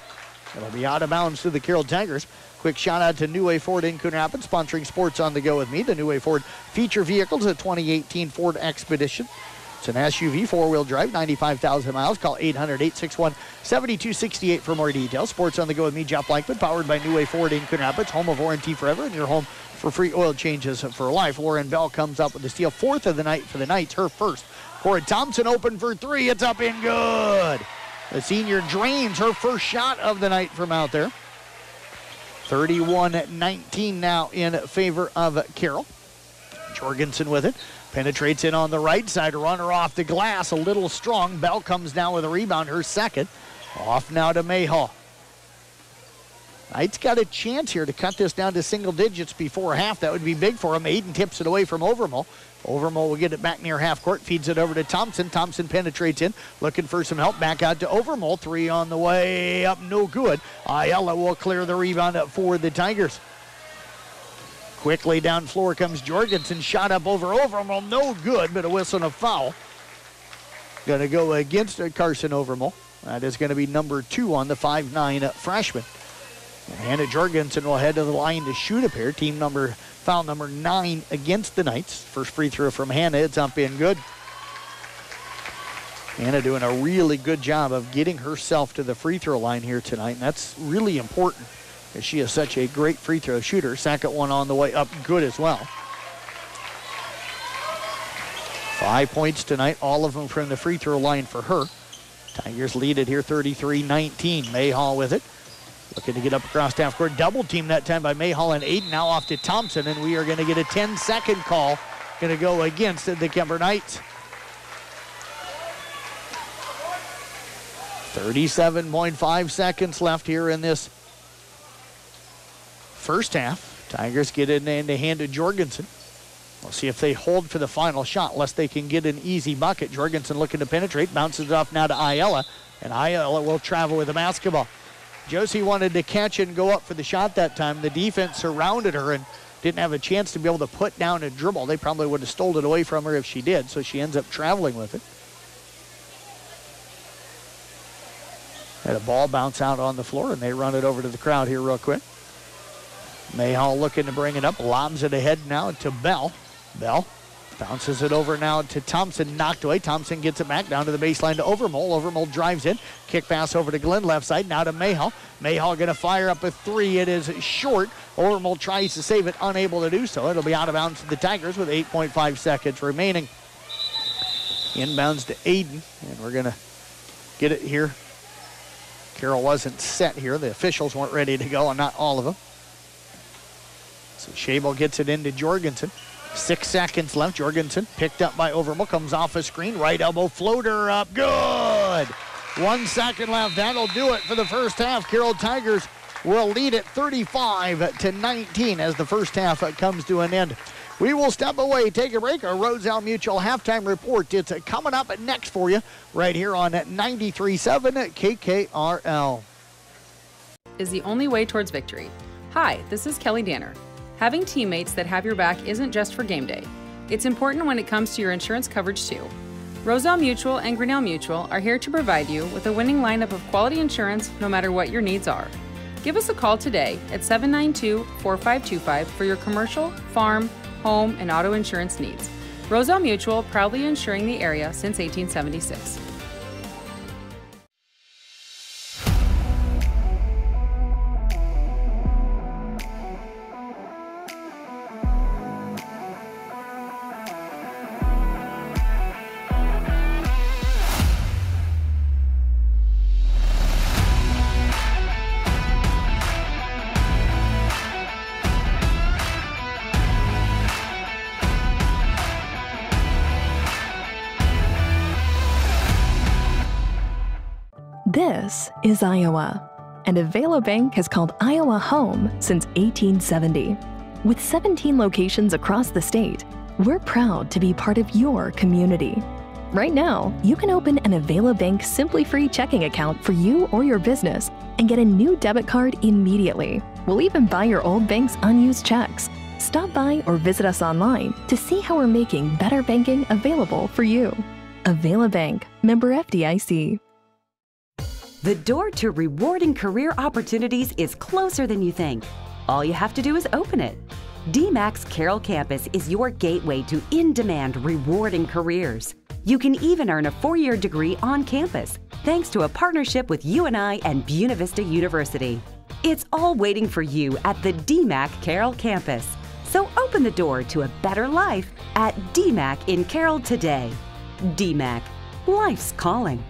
It'll be out of bounds to the Carroll Tigers. Quick shout out to New Way Ford in Coon Rapids, sponsoring Sports on the Go with me. The New Way Ford feature vehicles, a 2018 Ford Expedition. It's an SUV, four-wheel drive, 95,000 miles. Call 800-861-7268 for more details. Sports on the go with me, Jeff Blankman, powered by New Way Ford in Coon Rapids, home of warranty forever, and your home for free oil changes for life. Lauren Bell comes up with the steal, fourth of the night for the Knights, her first. Cora Thompson open for three. It's up in good. The senior drains her first shot of the night from out there. 31-19 now in favor of Carroll. Jorgensen with it. Penetrates in on the right side. Runner off the glass. A little strong. Bell comes down with a rebound. Her second. Off now to Mayhall. Knights got a chance here to cut this down to single digits before half. That would be big for him. Aiden tips it away from Overmole. Overmole will get it back near half court. Feeds it over to Thompson. Thompson penetrates in. Looking for some help. Back out to Overmole. Three on the way up. No good. Ayala will clear the rebound up for the Tigers. Quickly down floor comes Jorgensen. Shot up over Overmole. No good, but a whistle and a foul. Going to go against uh, Carson Overmole. That is going to be number two on the 5'9 freshman. And Hannah Jorgensen will head to the line to shoot a pair. Team number, foul number nine against the Knights. First free throw from Hannah. It's up in good. Hannah doing a really good job of getting herself to the free throw line here tonight, and that's really important she is such a great free throw shooter. Second one on the way up, good as well. Five points tonight, all of them from the free throw line for her. Tigers lead it here 33 19. Mayhall with it. Looking to get up across half court. Double team that time by Mayhall and Aiden. Now off to Thompson, and we are going to get a 10 second call. Going to go against the Kuemper Knights. 37.5 seconds left here in this first half. Tigers get in the hand of Jorgensen. We'll see if they hold for the final shot, unless they can get an easy bucket. Jorgensen looking to penetrate, bounces it off now to Ayala, and Ayala will travel with the basketball. Josie wanted to catch and go up for the shot that time. The defense surrounded her and didn't have a chance to be able to put down a dribble. They probably would have stole it away from her if she did, so she ends up traveling with it. Had a ball bounce out on the floor, and they run it over to the crowd here real quick. Mayhall looking to bring it up, lobs it ahead now to Bell. Bell bounces it over now to Thompson, knocked away. Thompson gets it back down to the baseline to Overmole. Overmole drives in. Kick pass over to Glenn, left side, now to Mayhall. Mayhall going to fire up a three. It is short. Overmole tries to save it, unable to do so. It'll be out of bounds to the Tigers with 8.5 seconds remaining. Inbounds to Aiden, and we're going to get it here. Carroll wasn't set here. The officials weren't ready to go, and not all of them. So Shable gets it into Jorgensen. Six seconds left. Jorgensen picked up by Overmole. Comes off a screen. Right elbow floater up. Good. One second left. That'll do it for the first half. Carroll Tigers will lead it 35 to 19 as the first half comes to an end. We will step away, take a break. Our Roselle Mutual halftime report. It's coming up next for you right here on 93.7 KKRL. Is the only way towards victory. Hi, this is Kelly Danner. Having teammates that have your back isn't just for game day. It's important when it comes to your insurance coverage too. Roselle Mutual and Grinnell Mutual are here to provide you with a winning lineup of quality insurance no matter what your needs are. Give us a call today at 792 4525 for your commercial, farm, home, and auto insurance needs. Roselle Mutual proudly insuring the area since 1876. Is Iowa, and Availa Bank has called Iowa home since 1870. With 17 locations across the state, we're proud to be part of your community. Right now, you can open an Availa Bank Simply Free checking account for you or your business and get a new debit card immediately. We'll even buy your old bank's unused checks. Stop by or visit us online to see how we're making better banking available for you. Availa Bank, member FDIC. The door to rewarding career opportunities is closer than you think. All you have to do is open it. DMACC's Carroll campus is your gateway to in demand, rewarding careers. You can even earn a four year degree on campus thanks to a partnership with UNI and I and Buena Vista University. It's all waiting for you at the DMACC Carroll campus. So open the door to a better life at DMACC in Carroll today. DMACC, life's calling.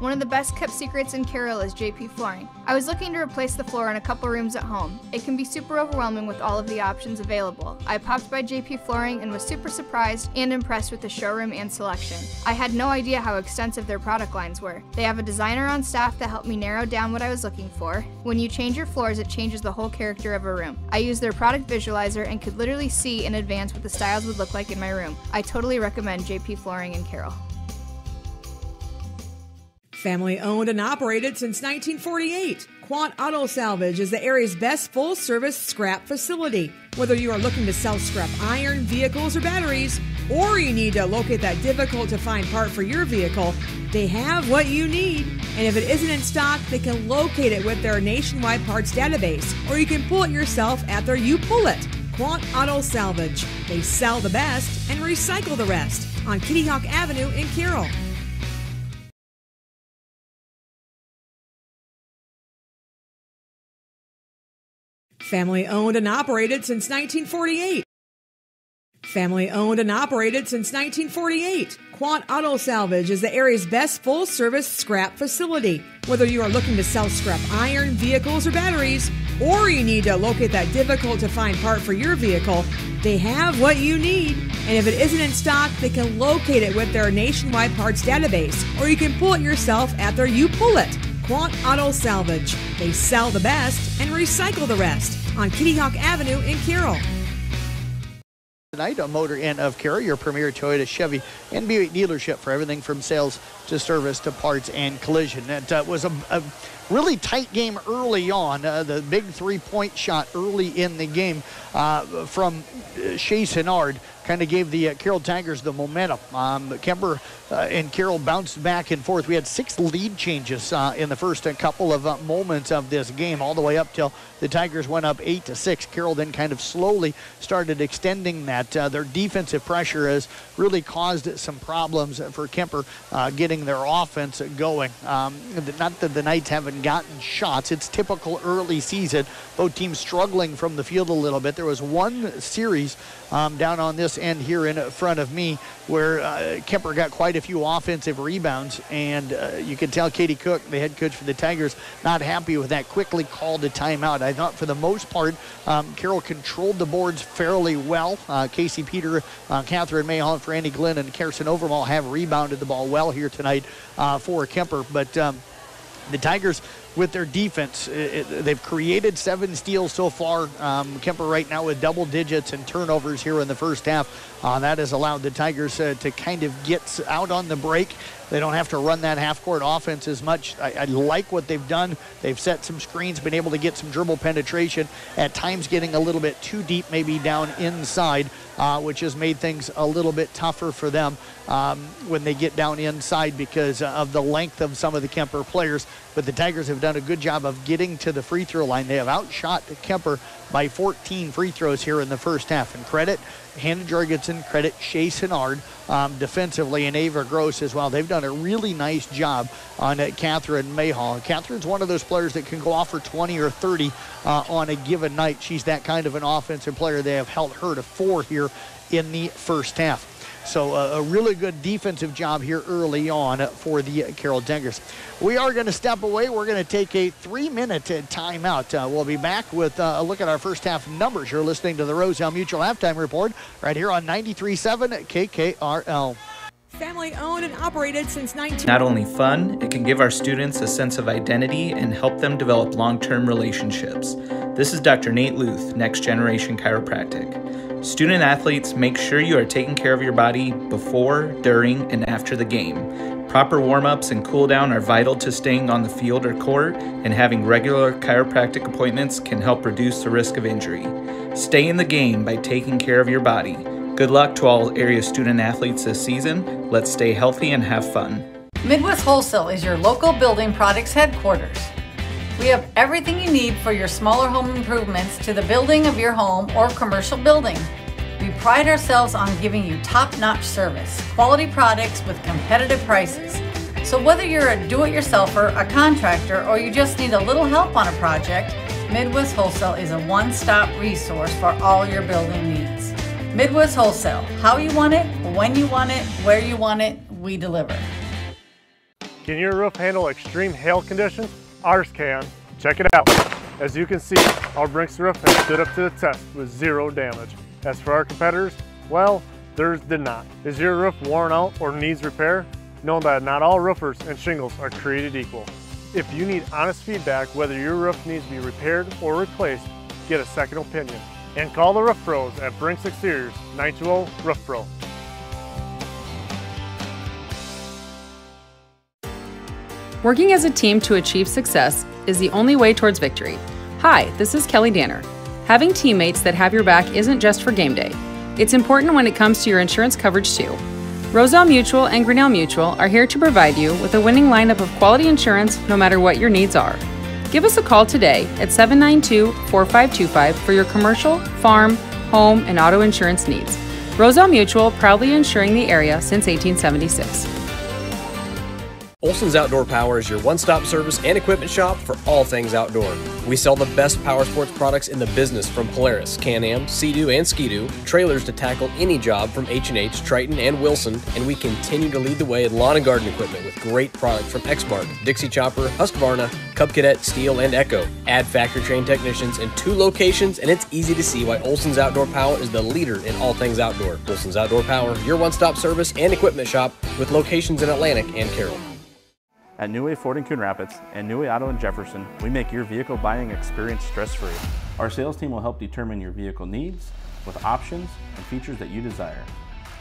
One of the best kept secrets in Carroll is JP Flooring. I was looking to replace the floor in a couple rooms at home. It can be super overwhelming with all of the options available. I popped by JP Flooring and was super surprised and impressed with the showroom and selection. I had no idea how extensive their product lines were. They have a designer on staff that helped me narrow down what I was looking for. When you change your floors, it changes the whole character of a room. I used their product visualizer and could literally see in advance what the styles would look like in my room. I totally recommend JP Flooring in Carroll. Family owned and operated since 1948, Quant Auto Salvage is the area's best full service scrap facility. Whether you are looking to sell scrap iron, vehicles, or batteries, or you need to locate that difficult to find part for your vehicle, they have what you need. And if it isn't in stock, they can locate it with their nationwide parts database, or you can pull it yourself at their You Pull It. Quant Auto Salvage. They sell the best and recycle the rest on Kitty Hawk Avenue in Carroll. Family owned and operated since 1948. Family owned and operated since 1948. Quant Auto Salvage is the area's best full service scrap facility. Whether you are looking to sell scrap iron, vehicles, or batteries, or you need to locate that difficult to find part for your vehicle, they have what you need. And if it isn't in stock, they can locate it with their nationwide parts database, or you can pull it yourself at their You Pull It. Quant Auto Salvage. They sell the best and recycle the rest on Kitty Hawk Avenue in Carroll. Tonight on Motor Inn of Carroll, your premier Toyota, Chevy, and Buick dealership for everything from sales to service to parts and collision. It uh, was a, a, really tight game early on. Uh, the big three-point shot early in the game uh, from uh, Shea Sinard kind of gave the uh, Carroll Tigers the momentum. Um, Kuemper uh, and Carroll bounced back and forth. We had six lead changes uh, in the first couple of uh, moments of this game, all the way up till the Tigers went up eight to six. Carroll then kind of slowly started extending that. Uh, their defensive pressure has really caused some problems for Kuemper uh, getting their offense going. Um, not that the Knights haven't gotten shots. It's typical early season. Both teams struggling from the field a little bit. There was one series um, down on this end here in front of me where uh, Kuemper got quite a few offensive rebounds, and uh, you can tell Katie Cook, the head coach for the Tigers, not happy with that. Quickly called a timeout. I thought for the most part, um, Carroll controlled the boards fairly well. Uh, Casey Peter, uh, Catherine Mayhall, and Franny Glenn, and Carson Overmall have rebounded the ball well here tonight uh, for Kuemper, but. Um, the Tigers with their defense. It, it, they've created seven steals so far. Um, Kuemper right now with double digits and turnovers here in the first half. Uh, that has allowed the Tigers uh, to kind of get out on the break. They don't have to run that half court offense as much. I, I, like what they've done. They've set some screens, been able to get some dribble penetration, at times getting a little bit too deep, maybe down inside, uh, which has made things a little bit tougher for them um, when they get down inside because of the length of some of the Kuemper players. But the Tigers have done a good job of getting to the free throw line. They have outshot the Kuemper by 14 free throws here in the first half. And credit Hannah Jorgensen, credit Shea Sinard um, defensively, and Ava Gross as well. They've done a really nice job on uh, Catherine Mayhall. Catherine's one of those players that can go off for 20 or 30 uh, on a given night. She's that kind of an offensive player. They have held her to four here in the first half. So uh, a really good defensive job here early on for the Carroll Tigers. We are going to step away. We're going to take a three-minute timeout. Uh, we'll be back with uh, a look at our first half numbers. You're listening to the Roselle Mutual Halftime Report right here on 93.7 KKRL. Family owned and operated since 19. Not only fun, it can give our students a sense of identity and help them develop long term relationships. This is Dr. Nate Luth, Next Generation Chiropractic. Student athletes, make sure you are taking care of your body before, during, and after the game. Proper warm ups and cool down are vital to staying on the field or court, and having regular chiropractic appointments can help reduce the risk of injury. Stay in the game by taking care of your body. Good luck to all area student athletes this season. Let's stay healthy and have fun. Midwest Wholesale is your local building products headquarters. We have everything you need for your smaller home improvements to the building of your home or commercial building. We pride ourselves on giving you top notch service, quality products with competitive prices. So, whether you're a do it yourselfer, a contractor, or you just need a little help on a project, Midwest Wholesale is a one stop resource for all your building needs. Midwest Wholesale, how you want it, when you want it, where you want it, we deliver. Can your roof handle extreme hail conditions? Ours can. Check it out. As you can see, our Brinks roof has stood up to the test with zero damage. As for our competitors, well, theirs did not. Is your roof worn out or needs repair? Know that not all roofers and shingles are created equal. If you need honest feedback whether your roof needs to be repaired or replaced, get a second opinion. And call the Roof Pros at Brinks Exteriors, 920 Roof Pro. Working as a team to achieve success is the only way towards victory. Hi, this is Kelly Danner. Having teammates that have your back isn't just for game day. It's important when it comes to your insurance coverage too. Roselle Mutual and Grinnell Mutual are here to provide you with a winning lineup of quality insurance no matter what your needs are. Give us a call today at 792 4525 for your commercial, farm, home, and auto insurance needs. Roselle Mutual proudly insuring the area since 1876. Olson's Outdoor Power is your one stop service and equipment shop for all things outdoor. We sell the best power sports products in the business from Polaris, Can Am, Sea-Doo, and Ski-Doo, trailers to tackle any job from H&H, Triton, and Wilson, and we continue to lead the way in lawn and garden equipment with great products from Exmark, Dixie Chopper, Husqvarna, Cub Cadet, Stihl, and Echo. Add factory trained technicians in two locations, and it's easy to see why Olson's Outdoor Power is the leader in all things outdoor. Olson's Outdoor Power, your one stop service and equipment shop with locations in Atlantic and Carroll. At New Way Ford in Coon Rapids and New Way Auto in Jefferson, we make your vehicle buying experience stress-free. Our sales team will help determine your vehicle needs with options and features that you desire.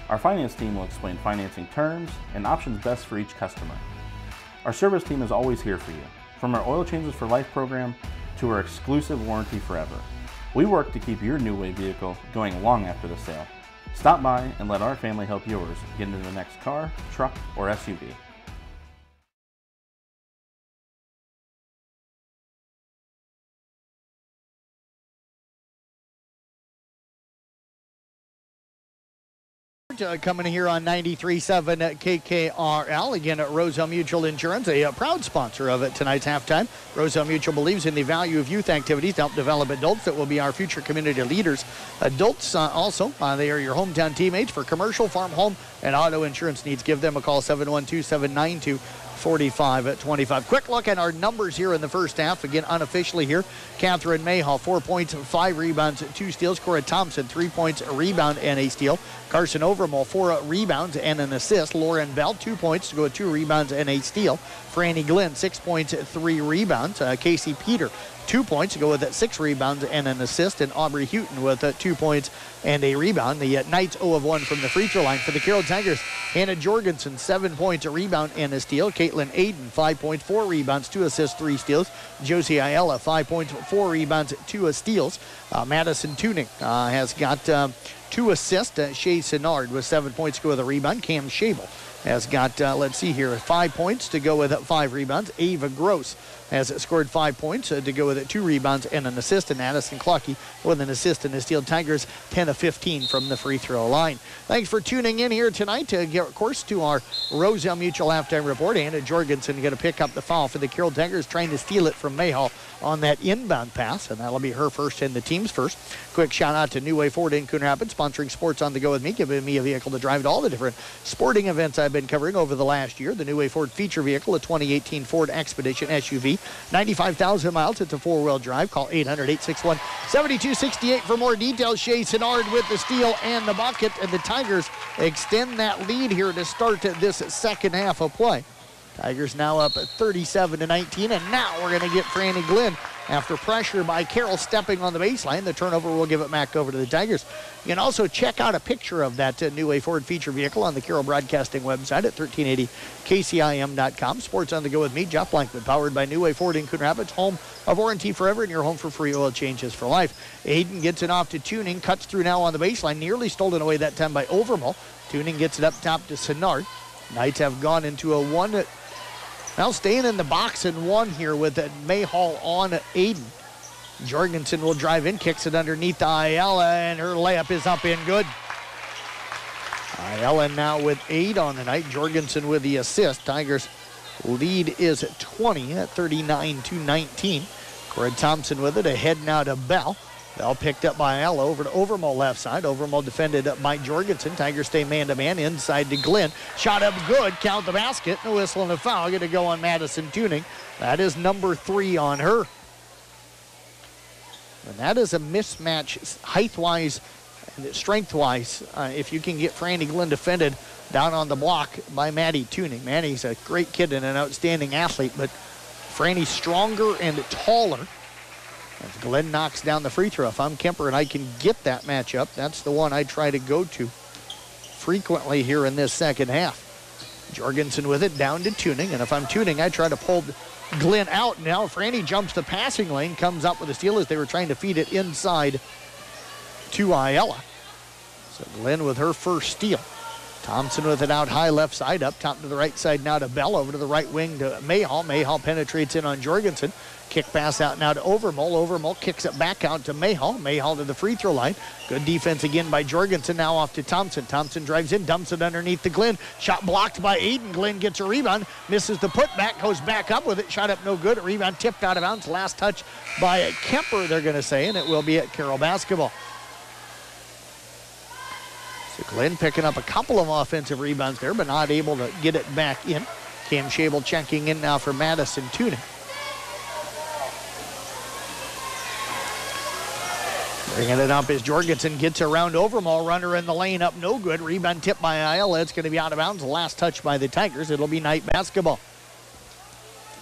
Our finance team will explain financing terms and options best for each customer. Our service team is always here for you, from our Oil Changes for Life program to our exclusive warranty forever. We work to keep your New Way vehicle going long after the sale. Stop by and let our family help yours get into the next car, truck, or SUV. Uh, coming here on 93.7 KKRL. Again, at Roselle Mutual Insurance, a, a, proud sponsor of it tonight's halftime. Roselle Mutual believes in the value of youth activities to help develop adults that will be our future community leaders. Adults uh, also, uh, they are your hometown teammates for commercial, farm, home, and auto insurance needs. Give them a call 712 792 45 at 25. Quick look at our numbers here in the first half. Again, unofficially here. Catherine Mayhall, four points, five rebounds, two steals. Cora Thompson, three points, a rebound, and a steal. Carson Overmall, four rebounds and an assist. Lauren Bell, two points to go with two rebounds and a steal. Franny Glenn, six points, three rebounds. Uh, Casey Peter, two points to go with that. six rebounds and an assist. And Aubrey Houghton with uh, two points and a rebound. The uh, Knights 0 of 1 from the free throw line for the Carroll Tigers. Hannah Jorgensen, seven points, a rebound and a steal. Caitlin Aiden, five points, four rebounds, two assists, three steals. Josie Ayala, five points, four rebounds, two steals. Uh, Madison Tuning uh, has got um, two assists. Uh, Shay Sinard with seven points to go with a rebound. Cam Shable has got, uh, let's see here, five points to go with five rebounds. Ava Gross has scored five points uh, to go with it, two rebounds and an assist. And Addison Clucky with an assist in the Steel Tigers 10 of 15 from the free throw line. Thanks for tuning in here tonight to get, of course, to our Roselle Mutual halftime report. Anna Jorgensen going to pick up the foul for the Carroll Tigers, trying to steal it from Mayhall on that inbound pass, and that'll be her first and the team's first. Quick shout out to New Way Ford in Coon Rapids, sponsoring Sports on the Go with me, giving me a vehicle to drive to all the different sporting events I've been covering over the last year. The New Way Ford feature vehicle, a 2018 Ford Expedition SUV, 95,000 miles. It's a four-wheel drive. Call 800-861-7268 for more details. Shay Sinard with the steal and the bucket, and the Tigers extend that lead here to start this second half of play. Tigers now up at 37 to 19, and now we're going to get Franny Glenn after pressure by Carroll stepping on the baseline. The turnover will give it back over to the Tigers. You can also check out a picture of that uh, new way Ford feature vehicle on the Carroll Broadcasting website at 1380kcim.com. Sports on the go with me, Jeff Blankman, powered by New Way Ford in Coon Rapids, home of warranty forever and your home for free oil changes for life. Aiden gets it off to Tuning, cuts through now on the baseline, nearly stolen away that time by Overmull. Tuning gets it up top to Sinard. Knights have gone into a one now staying in the box and one here with Mayhall on Aiden. Jorgensen will drive in, kicks it underneath Ayala, and her layup is up and good. Ayala now with eight on the night. Jorgensen with the assist. Tigers lead is 20 at 39 to 19. Cora Thompson with it. Ahead now to Bell. Bell picked up by Ella over to Overmall left side. Overmall defended by Jorgensen. Tigers stay man to man inside to Glenn. Shot up good. Count the basket. No whistle and a foul. Going to go on Madison Tuning. That is number three on her. And that is a mismatch height wise and strength wise. Uh, if you can get Franny Glenn defended down on the block by Maddie Tuning. Maddie's a great kid and an outstanding athlete, but Franny's stronger and taller. As Glenn knocks down the free throw, if I'm Kuemper and I can get that matchup, that's the one I try to go to frequently here in this second half. Jorgensen with it down to Tuning, and if I'm Tuning, I try to pull Glenn out. Now Franny jumps the passing lane, comes up with a steal as they were trying to feed it inside to Ayala. So Glenn with her first steal. Thompson with it out high left side, up top to the right side now to Bell, over to the right wing to Mayhall. Mayhall penetrates in on Jorgensen. Kick pass out now to Overmull. Overmull kicks it back out to Mayhall. Mayhall to the free throw line. Good defense again by Jorgensen. Now off to Thompson. Thompson drives in, dumps it underneath the Glenn. Shot blocked by Aiden. Glenn gets a rebound, misses the putback, goes back up with it. Shot up no good. A rebound tipped out of bounds. Last touch by Kuemper, they're going to say, and it will be at Carroll basketball. So Glenn picking up a couple of offensive rebounds there, but not able to get it back in. Cam Shable checking in now for Madison Tuning. Bringing it up as Jorgensen gets around Overmall. Runner in the lane up no good. Rebound tipped by Ayala. It's going to be out of bounds. Last touch by the Tigers. It'll be Knight basketball.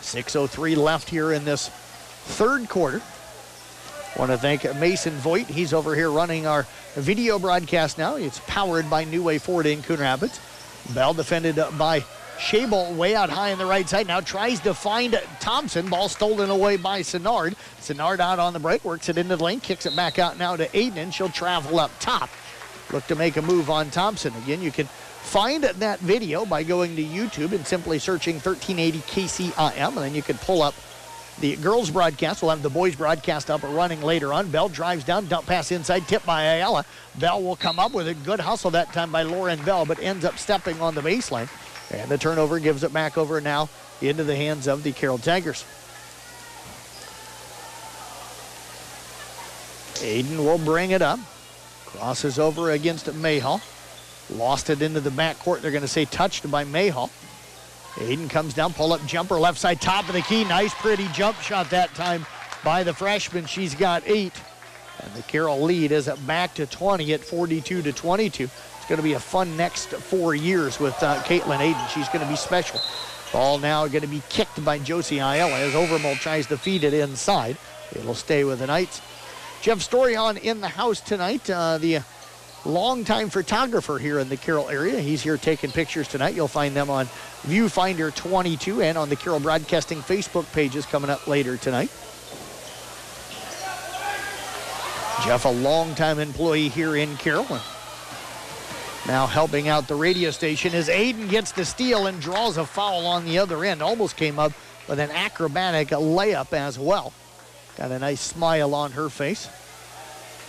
6.03 left here in this third quarter. Want to thank Mason Voigt. He's over here running our video broadcast now. It's powered by New Way Ford in Coon Rapids. Bell defended by Shable way out high on the right side. Now tries to find Thompson. Ball stolen away by Senard. Senard out on the break, works it into the lane, kicks it back out now to Aiden. She'll travel up top. Look to make a move on Thompson. Again, you can find that video by going to YouTube and simply searching 1380 KCIM, and then you can pull up the girls broadcast. We'll have the boys broadcast up and running later on. Bell drives down, dump pass inside, tip by Ayala. Bell will come up with a good hustle that time by Lauren Bell, but ends up stepping on the baseline. And the turnover gives it back over now into the hands of the Carroll Tigers. Aiden will bring it up. Crosses over against Mayhall. Lost it into the backcourt. They're going to say touched by Mayhall. Aiden comes down, pull up jumper, left side, top of the key. Nice, pretty jump shot that time by the freshman. She's got eight. And the Carroll lead is back to 20 at 42 to 22. Going to be a fun next four years with uh, Caitlin Aiden. She's going to be special. Ball now going to be kicked by Josie Ayala as Overmole tries to feed it inside. It'll stay with the Knights. Jeff Story on in the house tonight. Uh, the longtime photographer here in the Carroll area. He's here taking pictures tonight. You'll find them on Viewfinder 22 and on the Carroll Broadcasting Facebook pages coming up later tonight. Jeff, a longtime employee here in Carroll. Now helping out the radio station as Aiden gets the steal and draws a foul on the other end. Almost came up with an acrobatic layup as well. Got a nice smile on her face.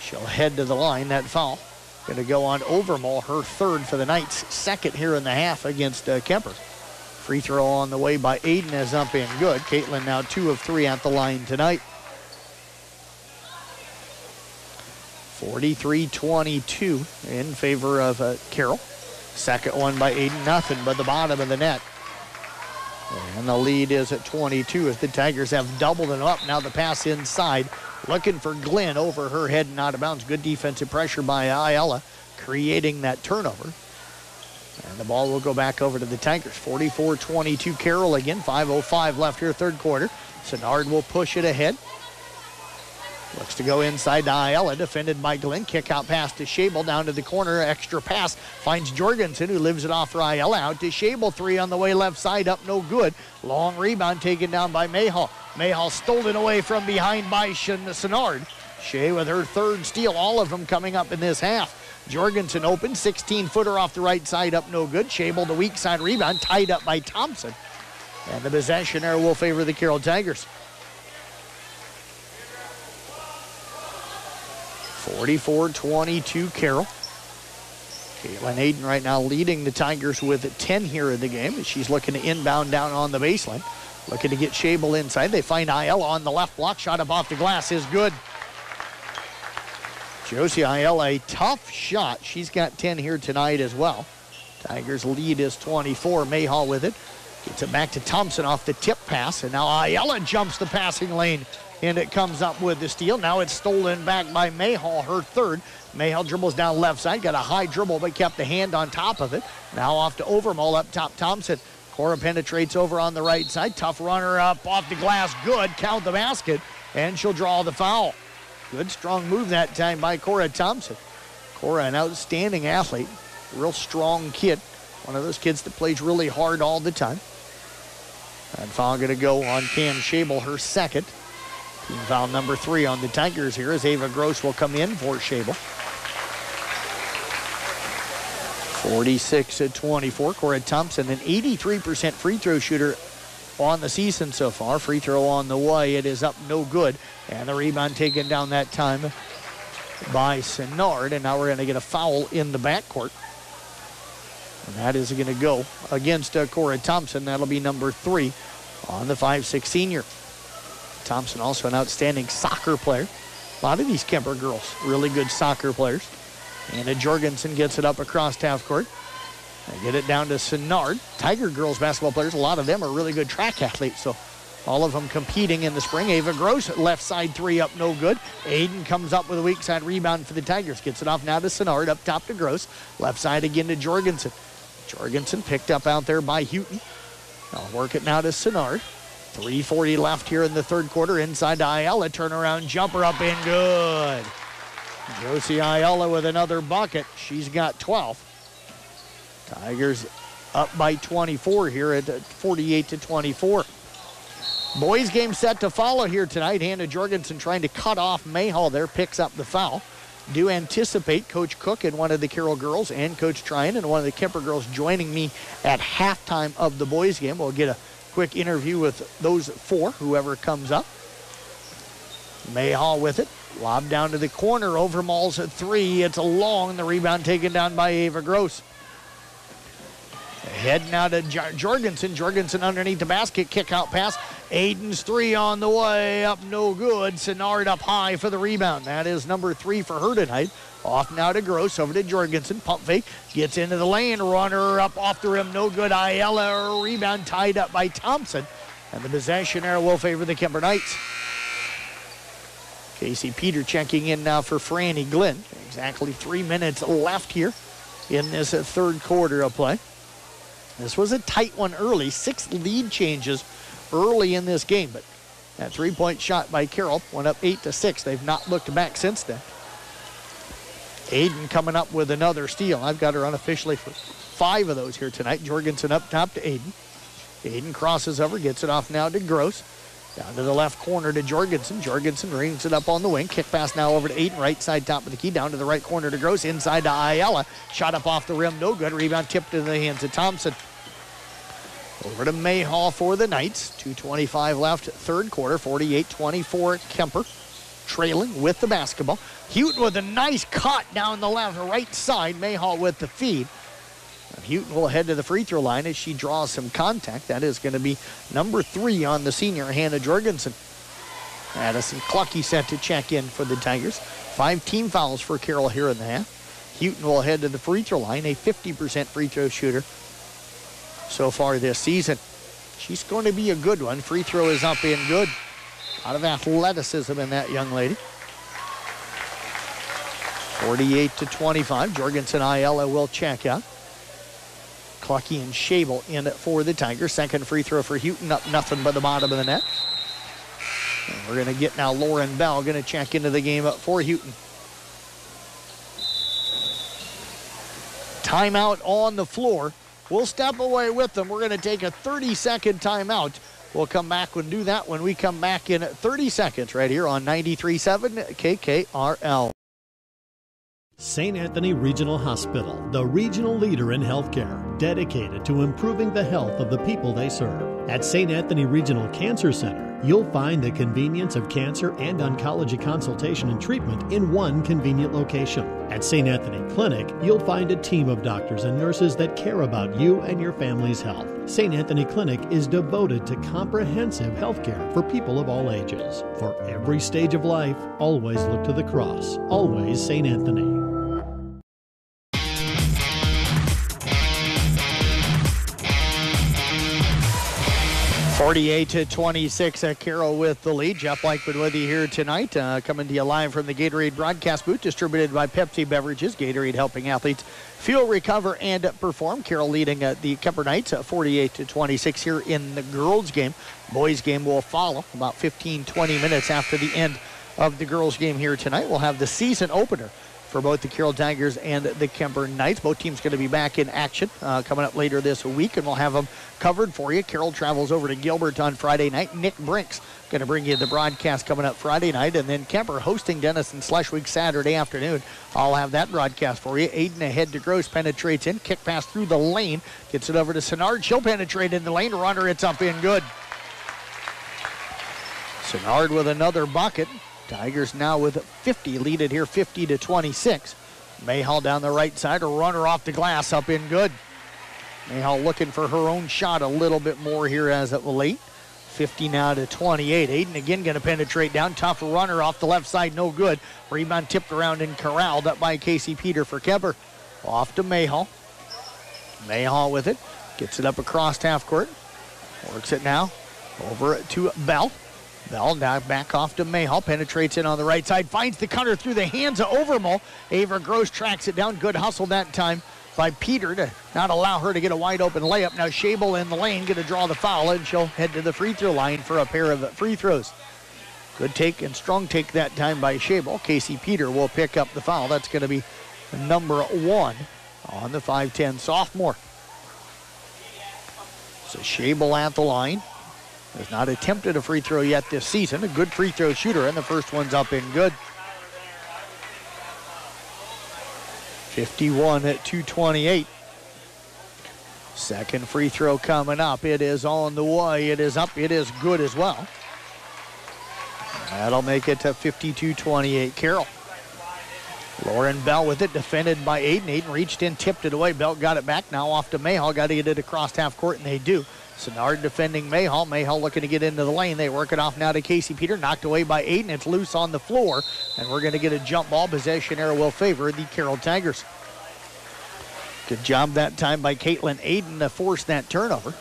She'll head to the line. That foul going to go on Overmall, her third for the Knights, second here in the half against uh, Kuemper. Free throw on the way by Aiden is up and good. Caitlin now two of three at the line tonight. 43-22 in favor of uh, Carroll. Second one by Aiden, nothing but the bottom of the net. And the lead is at 22 as the Tigers have doubled it up. Now the pass inside. Looking for Glenn over her head and out of bounds. Good defensive pressure by Ayala, creating that turnover. And the ball will go back over to the Tigers. 44-22 Carroll again. 5.05 left here, third quarter. Senard will push it ahead. Looks to go inside to Ayala, defended by Glenn. Kick out pass to Shable down to the corner. Extra pass finds Jorgensen, who lives it off for Ayala. Out to Shable, three on the way left side, up no good. Long rebound taken down by Mayhall. Mayhall stolen away from behind by Senard. Shea with her third steal, all of them coming up in this half. Jorgensen open, 16 footer off the right side, up no good. Shable, the weak side rebound, tied up by Thompson. And the possession there will favor the Carroll Tigers. 44-22 Carroll. Caitlin Aiden right now leading the Tigers with 10 here in the game. She's looking to inbound down on the baseline. Looking to get Shable inside. They find Ayala on the left block. Shot up off the glass is good. Josie Ayala, a tough shot. She's got 10 here tonight as well. Tigers lead is 24. Mayhall with it. Gets it back to Thompson off the tip pass. And now Ayala jumps the passing lane and it comes up with the steal. Now it's stolen back by Mayhall, her third. Mayhall dribbles down left side, got a high dribble, but kept the hand on top of it. Now off to Overmall up top. Thompson. Cora penetrates over on the right side. Tough runner up off the glass. Good. Count the basket. And she'll draw the foul. Good strong move that time by Cora Thompson. Cora, an outstanding athlete. Real strong kid. One of those kids that plays really hard all the time. And foul going to go on Cam Shable, her second. Foul number three on the Tigers here as Ava Gross will come in for Shable. 46 at 24. Cora Thompson, an 83% free throw shooter on the season so far. Free throw on the way. It is up no good. And the rebound taken down that time by Senard. And now we're going to get a foul in the backcourt. And that is going to go against uh, Cora Thompson. That'll be number three on the 5'6 senior. Thompson also an outstanding soccer player. A lot of these Kuemper girls, really good soccer players. And Jorgensen gets it up across half court. They get it down to Senard. Tiger girls basketball players, a lot of them are really good track athletes. So all of them competing in the spring. Ava Gross, left side three up, no good. Aiden comes up with a weak side rebound for the Tigers. Gets it off now to Senard, up top to Gross. Left side again to Jorgensen. Jorgensen picked up out there by Houghton. I'll work it now to Senard. 3.40 left here in the third quarter. Inside to Ayala. Turnaround jumper up in good. Josie Ayala with another bucket. She's got 12. Tigers up by 24 here at 48 to 24. Boys game set to follow here tonight. Hannah Jorgensen trying to cut off Mayhall there, picks up the foul. Do anticipate Coach Cook and one of the Carroll girls and Coach Tryon and one of the Kuemper girls joining me at halftime of the boys game. We'll get a quick interview with those four, whoever comes up. Mayhall with it. Lob down to the corner. Overmall's at three. It's a long. The rebound taken down by Ava Gross. Heading out to Jorgensen. Jorgensen underneath the basket. Kick out pass. Aiden's three on the way. Up no good. Senard up high for the rebound. That is number three for her tonight. Off now to Gross. Over to Jorgensen. Pump fake. Gets into the lane. Runner up off the rim. No good. Ayala. Rebound tied up by Thompson. And the possession arrow will favor the Kuemper Knights. Casey Peter checking in now for Franny Glenn. Exactly three minutes left here in this uh, third quarter of play. This was a tight one early, six lead changes early in this game, but that three-point shot by Carroll went up eight to six. They've not looked back since then. Aiden coming up with another steal. I've got her unofficially for five of those here tonight. Jorgensen up top to Aiden. Aiden crosses over, gets it off now to Gross. Down to the left corner to Jorgensen. Jorgensen rings it up on the wing. Kick pass now over to Aiden. Right side top of the key. Down to the right corner to Gross. Inside to Ayala. Shot up off the rim. No good. Rebound tipped in the hands of Thompson. Over to Mayhall for the Knights. 2.25 left, third quarter. 48 24 Kuemper. Trailing with the basketball. Houghton with a nice cut down the left, right side. Mayhall with the feed. And Houghton will head to the free throw line as she draws some contact. That is going to be number three on the senior, Hannah Jorgensen. Addison Clucky set to check in for the Tigers. Five team fouls for Carroll here in the half. Houghton will head to the free throw line, a 50% free throw shooter so far this season. She's going to be a good one. Free throw is up in good. Lot of athleticism in that young lady. 48 to 25. Jorgensen Ayala will check out. Clucky and Shable in for the Tigers. Second free throw for Houghton, up nothing but the bottom of the net. And we're going to get now Lauren Bell going to check into the game up for Houghton. Timeout on the floor. We'll step away with them. We're going to take a 30 second timeout. We'll come back and do that when we come back in 30 seconds right here on 93.7 KKRL. St. Anthony Regional Hospital, the regional leader in healthcare, dedicated to improving the health of the people they serve. At St. Anthony Regional Cancer Center, you'll find the convenience of cancer and oncology consultation and treatment in one convenient location. At St. Anthony Clinic, you'll find a team of doctors and nurses that care about you and your family's health. St. Anthony Clinic is devoted to comprehensive healthcare for people of all ages. For every stage of life, always look to the cross. Always St. Anthony. 48 to 26 at Carroll with the lead. Jeff Blankman with you here tonight, uh, coming to you live from the Gatorade broadcast booth, distributed by Pepsi Beverages. Gatorade helping athletes fuel, recover, and perform. Carroll leading uh, the Kuemper Knights uh, 48 to 26 here in the girls' game. Boys' game will follow about 15 20 minutes after the end of the girls' game here tonight. We'll have the season opener for both the Carroll Tigers and the Kuemper Knights. Both teams going to be back in action uh, coming up later this week, and we'll have them covered for you. Carroll travels over to Gilbert on Friday night. Nick Brinks going to bring you the broadcast coming up Friday night, and then Kuemper hosting Denison Schleswig Saturday afternoon. I'll have that broadcast for you. Aiden ahead to Gross penetrates in, kick pass through the lane, gets it over to Senard. She'll penetrate in the lane. Runner, it's up in good. Sinnard with another bucket. Tigers now with 50, lead it here 50 to 26. Mayhall down the right side, a runner off the glass, up in good. Mayhall looking for her own shot a little bit more here as it late. 50 now to 28. Aiden again going to penetrate down. Tough runner off the left side, no good. Rebound tipped around and corralled up by Casey Peter for Kuemper. Off to Mayhall. Mayhall with it. Gets it up across half court. Works it now over to Bell. Bell now back off to Mayhall. Penetrates in on the right side. Finds the cutter through the hands of Overmull. Ava Gross tracks it down. Good hustle that time by Peter to not allow her to get a wide open layup. Now Shable in the lane going to draw the foul and she'll head to the free throw line for a pair of free throws. Good take and strong take that time by Shable. Casey Peter will pick up the foul. That's going to be number one on the 5'10 sophomore. So Shable at the line. Has not attempted a free throw yet this season. A good free throw shooter, and the first one's up and good. 51 at 228. Second free throw coming up. It is on the way. It is up. It is good as well. That'll make it to 52-28 Carroll. Lauren Bell with it, defended by Aiden. Aiden reached in, tipped it away. Bell got it back. Now off to Mayhall. Got to get it across half court, and they do. Sinnard defending Mayhall. Mayhall looking to get into the lane. They work it off now to Casey Peter. Knocked away by Aiden. It's loose on the floor. And we're going to get a jump ball. Possession error will favor the Carroll Tigers. Good job that time by Caitlin Aiden to force that turnover.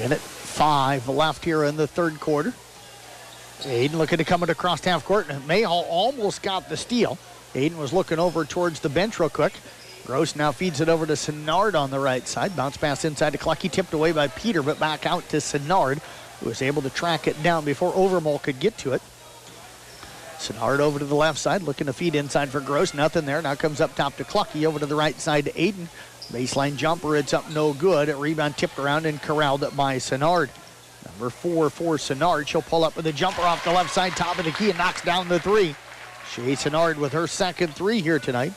Minute five left here in the third quarter. Aiden looking to come it across half court, and Mayhall almost got the steal. Aiden was looking over towards the bench real quick. Gross now feeds it over to Sinnard on the right side. Bounce pass inside to Clucky, tipped away by Peter, but back out to Sinnard, who was able to track it down before Overmall could get to it. Sinnard over to the left side, looking to feed inside for Gross. Nothing there. Now comes up top to Clucky, over to the right side to Aiden. Baseline jumper, it's up no good. A rebound tipped around and corralled by Sinnard. Number four for Sinnard. She'll pull up with a jumper off the left side, top of the key, and knocks down the three. Shea Sinnard with her second three here tonight.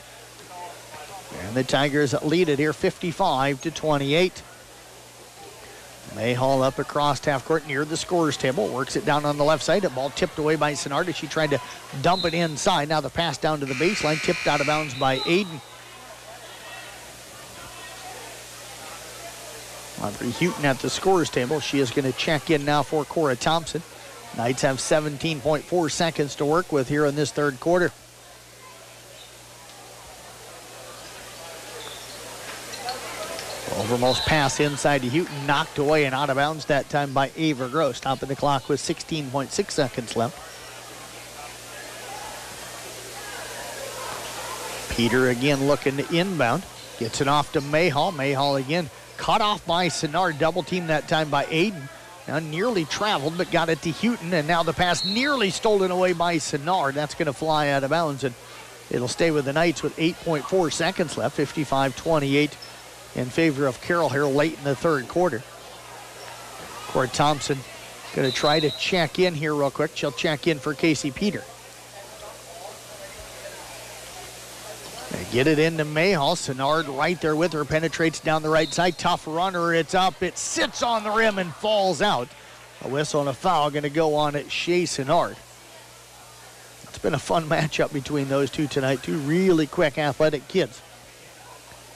And the Tigers lead it here 55 to 28. Mayhall up across half court near the scorer's table. Works it down on the left side. The ball tipped away by Sinnard she tried to dump it inside. Now the pass down to the baseline, tipped out of bounds by Aiden. Audrey Houghton at the scorer's table. She is going to check in now for Cora Thompson. Knights have 17.4 seconds to work with here in this third quarter. Overmost pass inside to Houghton, knocked away and out of bounds that time by Ava Gross. Top of the clock with 16.6 seconds left. Peter again looking to inbound. Gets it off to Mayhall. Mayhall again cut off by Sinnard. Double team that time by Aiden. Now nearly traveled, but got it to Houghton. And now the pass nearly stolen away by Sinnard. That's going to fly out of bounds. And it'll stay with the Knights with 8.4 seconds left. 55 28 in favor of Carroll here late in the third quarter. Cora Thompson going to try to check in here real quick. She'll check in for Casey Peter. They get it into Mayhall. Sinnard right there with her. Penetrates down the right side. Tough runner. It's up. It sits on the rim and falls out. A whistle and a foul going to go on at Shea Sinnard. It's been a fun matchup between those two tonight. Two really quick athletic kids.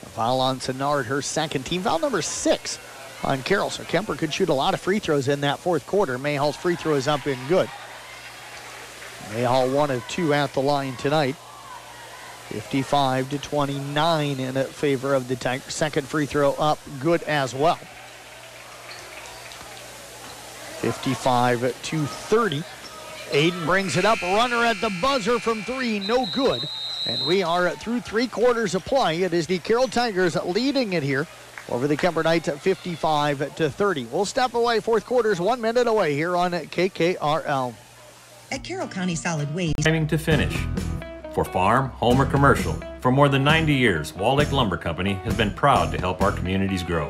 Foul on her second team foul number six on Carroll. So Kuemper could shoot a lot of free throws in that fourth quarter. Mayhall's free throw is up and good. Mayhall one of two at the line tonight. 55 to 29 in favor of the Tigers. Second free throw up, good as well. 55 to 30. Aiden brings it up, runner at the buzzer from three, no good. And we are through three quarters of play. It is the Carroll Tigers leading it here over the Kuemper Knights at 55 to 30. We'll step away. Fourth quarter's one minute away here on KKRL. At Carroll County Solid Waste. Timing to finish. For farm, home, or commercial, for more than 90 years, Wall Lake Lumber Company has been proud to help our communities grow.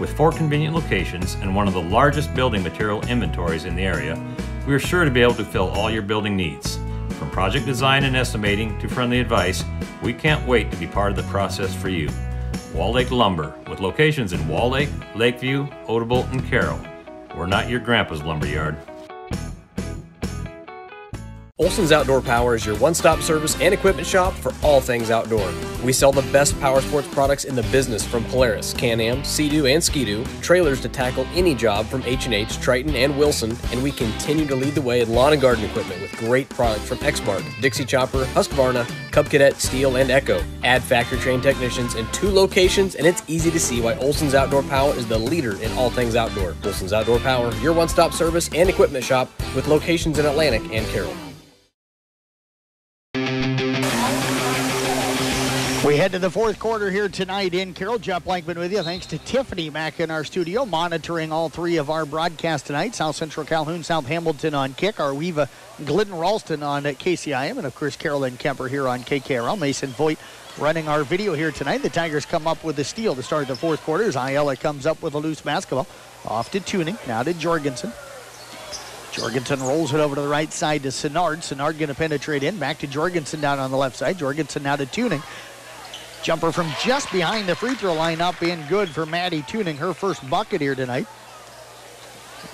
With four convenient locations and one of the largest building material inventories in the area, we are sure to be able to fill all your building needs. From project design and estimating to friendly advice, we can't wait to be part of the process for you. Wall Lake Lumber, with locations in Wall Lake, Lakeview, Odebolt, and Carroll. We're not your grandpa's lumberyard. Olson's Outdoor Power is your one stop service and equipment shop for all things outdoor. We sell the best power sports products in the business from Polaris, Can Am, Sea-Doo, and Ski-Doo, trailers to tackle any job from H&H, Triton, and Wilson, and we continue to lead the way in lawn and garden equipment with great products from Exmark, Dixie Chopper, Husqvarna, Cub Cadet, Stihl, and Echo. Add factory trained technicians in two locations, and it's easy to see why Olson's Outdoor Power is the leader in all things outdoor. Olson's Outdoor Power, your one stop service and equipment shop with locations in Atlantic and Carroll. We head to the fourth quarter here tonight in Carroll. Jeff Blankman with you. Thanks to Tiffany Mack in our studio, monitoring all three of our broadcasts tonight. South Central Calhoun, South Hamilton on kick. AR-WE-VA Glidden Ralston on KCIM. And of course, Carolyn Kuemper here on KKRL. Mason Voigt running our video here tonight. The Tigers come up with a steal to start the fourth quarter as Ayala comes up with a loose basketball. Off to Tuning. Now to Jorgensen. Jorgensen rolls it over to the right side to Sinnard. Sinnard going to penetrate in. Back to Jorgensen down on the left side. Jorgensen now to Tuning. Jumper from just behind the free throw line up in good for Maddie Tuning, her first bucket here tonight.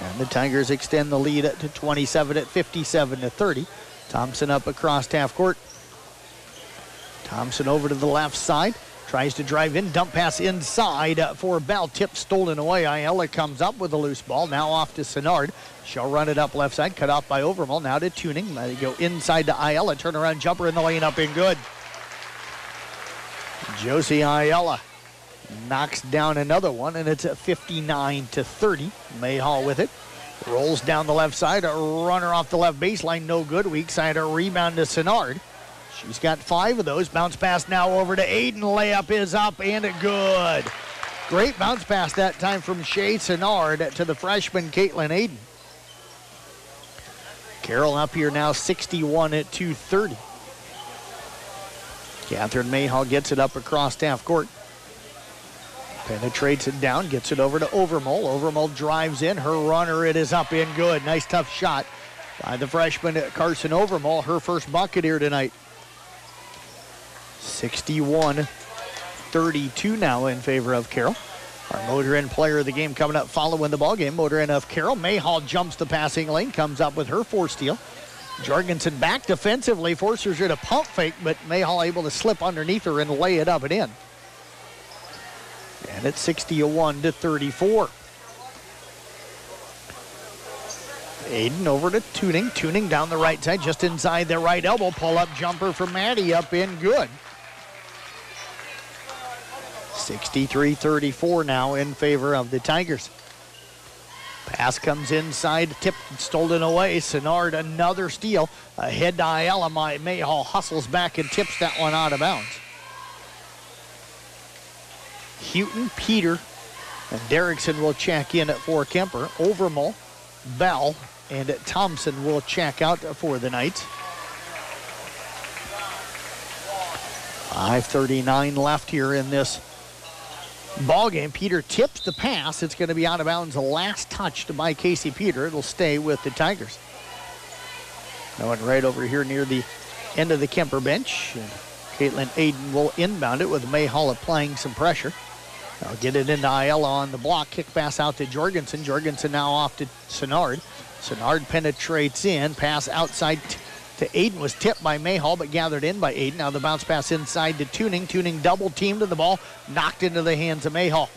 And the Tigers extend the lead to 27 at 57 to 30. Thompson up across half court. Thompson over to the left side. Tries to drive in, dump pass inside for Bell. Tip stolen away. Ayala comes up with a loose ball. Now off to Sinnard. She'll run it up left side, cut off by Overmall. Now to Tuning. They go inside to Ayala. Turn around jumper in the lane up in good. Josie Ayala knocks down another one, and it's a 59 to 30. Mayhall with it. Rolls down the left side. A runner off the left baseline, no good. Weak side, a rebound to Sinnard. She's got five of those. Bounce pass now over to Aiden. Layup is up and good. Great bounce pass that time from Shea Sinnard to the freshman Caitlin Aiden. Carroll up here now 61 at 230. Catherine Mayhall gets it up across half court. Penetrates it down, gets it over to Overmole. Overmole drives in. Her runner, it is up in good. Nice tough shot by the freshman Carson Overmole. Her first bucket here tonight. 61 32 now in favor of Carroll. Our Motor Inn player of the game coming up following the ball game. Motor Inn of Carroll. Mayhall jumps the passing lane, comes up with her four steal. Jorgensen back defensively, forces her to pump fake, but Mayhall able to slip underneath her and lay it up and in. And it's 61 to 34. Aiden over to Tuning. Tuning down the right side, just inside the right elbow. Pull up jumper for Maddie up in good. 63 34 now in favor of the Tigers. Pass comes inside, tipped, stolen away. Sinnard, another steal. Ahead to Ayala. My Mayhall hustles back and tips that one out of bounds. Houghton, Peter, and Derrickson will check in at for Kuemper. Overmull, Bell, and Thompson will check out for the Knights. 5.39 left here in this ball game. Peter tips the pass. It's going to be out of bounds. The last touched by Casey Peter. It'll stay with the Tigers. Going right over here near the end of the Kuemper bench. And Caitlin Aiden will inbound it with Mayhall applying some pressure. I'll get it into Ayala on the block. Kick pass out to Jorgensen. Jorgensen now off to Sinnard. Sinnard penetrates in. Pass outside to Aiden was tipped by Mayhall, but gathered in by Aiden. Now the bounce pass inside to Tuning. Tuning double teamed to the ball, knocked into the hands of Mayhall.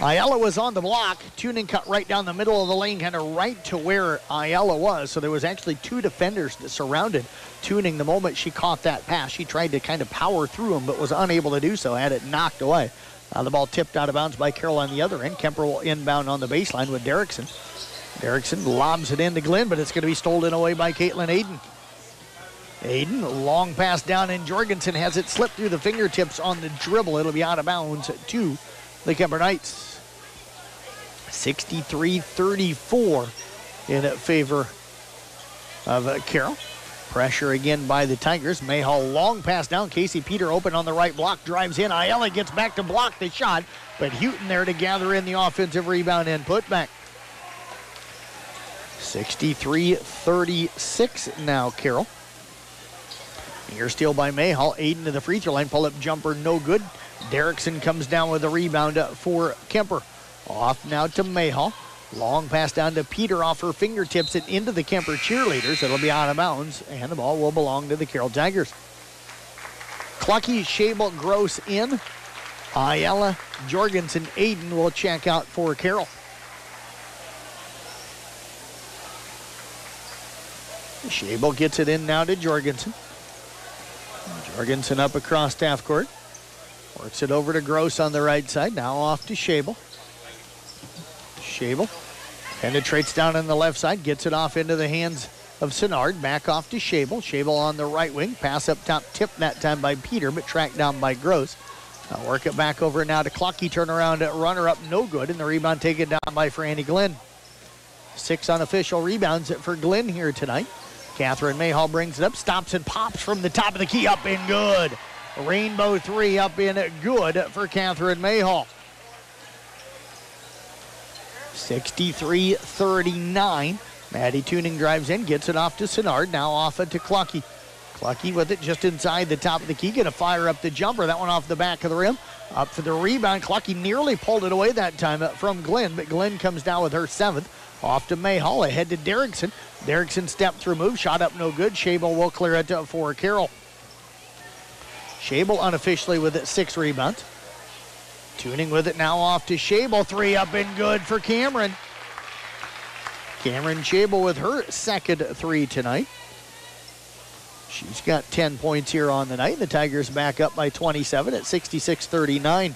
Ayala was on the block. Tuning cut right down the middle of the lane, kind of right to where Ayala was. So there was actually two defenders that surrounded Tuning the moment she caught that pass. She tried to kind of power through him, but was unable to do so. Had it knocked away. The ball tipped out of bounds by Carroll on the other end. Kuemper will inbound on the baseline with Derrickson. Derrickson lobs it into Glenn, but it's going to be stolen away by Caitlin Aiden. Aiden, long pass down, and Jorgensen has it slip through the fingertips on the dribble. It'll be out of bounds to the Kuemper Knights. 63-34 in favor of Carroll. Pressure again by the Tigers. Mayhall long pass down. Casey Peter open on the right block. Drives in. Ayala gets back to block the shot. But Houghton there to gather in the offensive rebound and put back. 63-36 now, Carroll. Here steal by Mayhall. Aiden to the free throw line. Pull up jumper, no good. Derrickson comes down with a rebound for Kuemper. Off now to Mayhall. Long pass down to Peter off her fingertips and into the Kuemper cheerleaders. It'll be out of bounds, and the ball will belong to the Carroll Tigers. Clucky, Shable, Gross in. Ayala, Jorgensen, Aiden will check out for Carroll. Shable gets it in now to Jorgensen. Jorgensen up across half court. Works it over to Gross on the right side. Now off to Shable. Shable penetrates down on the left side, gets it off into the hands of Sinnard. Back off to Shable. Shable on the right wing. Pass up top, tipped that time by Peter, but tracked down by Gross. Now work it back over now to Clucky. Turnaround runner up, no good, and the rebound taken down by Franny Glenn. Six unofficial rebounds for Glenn here tonight. Catherine Mayhall brings it up, stops and pops from the top of the key up in good. Rainbow three up in good for Catherine Mayhall. 63 39. Maddie Tuning drives in, gets it off to Sinnard. Now off it to Clucky. Clucky with it just inside the top of the key. Gonna fire up the jumper. That one off the back of the rim. Up for the rebound. Clucky nearly pulled it away that time from Glenn, but Glenn comes down with her seventh. Off to Mayhall. Ahead to Derrickson. Derrickson step through move. Shot up no good. Shable will clear it for Carroll. Shable unofficially with it, six rebounds. Tuning with it now off to Shable. Three up and good for Cameron. Cameron Shable with her second three tonight. She's got 10 points here on the night. The Tigers back up by 27 at 66 39.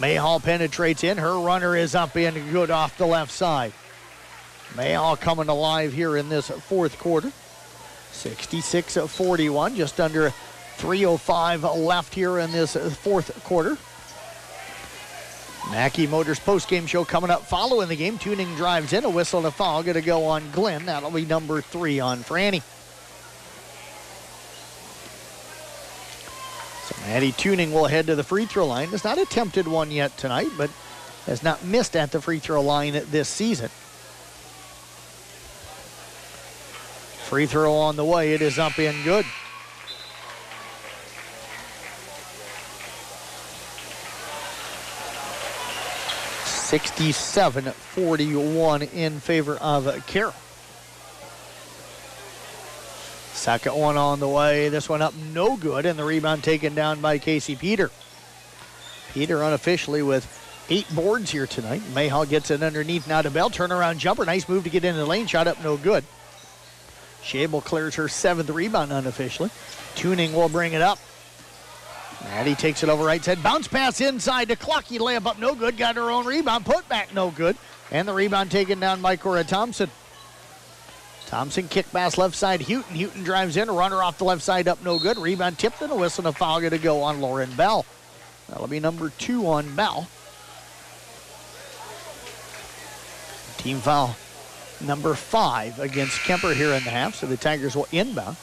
Mayhall penetrates in. Her runner is up in good off the left side. Mayhall coming alive here in this fourth quarter. 66 41, just under 3.05 left here in this fourth quarter. Mackey Motors post-game show coming up following the game. Tuning drives in, a whistle and a foul. Going to go on Glenn. That'll be number three on Franny. So Maddie Tuning will head to the free throw line. Has not attempted one yet tonight, but has not missed at the free throw line this season. Free throw on the way. It is up in good. 67 41 in favor of Carroll. Second one on the way. This one up no good, and the rebound taken down by Casey Peter. Peter unofficially with eight boards here tonight. Mayhall gets it underneath now to Bell. Turnaround jumper. Nice move to get into the lane. Shot up no good. Shable clears her seventh rebound unofficially. Tuning will bring it up. Maddie takes it over right side. Bounce pass inside to Clucky. Layup up no good. Got her own rebound. Put back no good. And the rebound taken down by Cora Thompson. Thompson kick pass left side. Houghton. Houghton drives in. Runner off the left side up no good. Rebound tipped and a whistle and a foul to go on Lauren Bell. That'll be number two on Bell. Team foul number five against Kuemper here in the half. So the Tigers will inbound.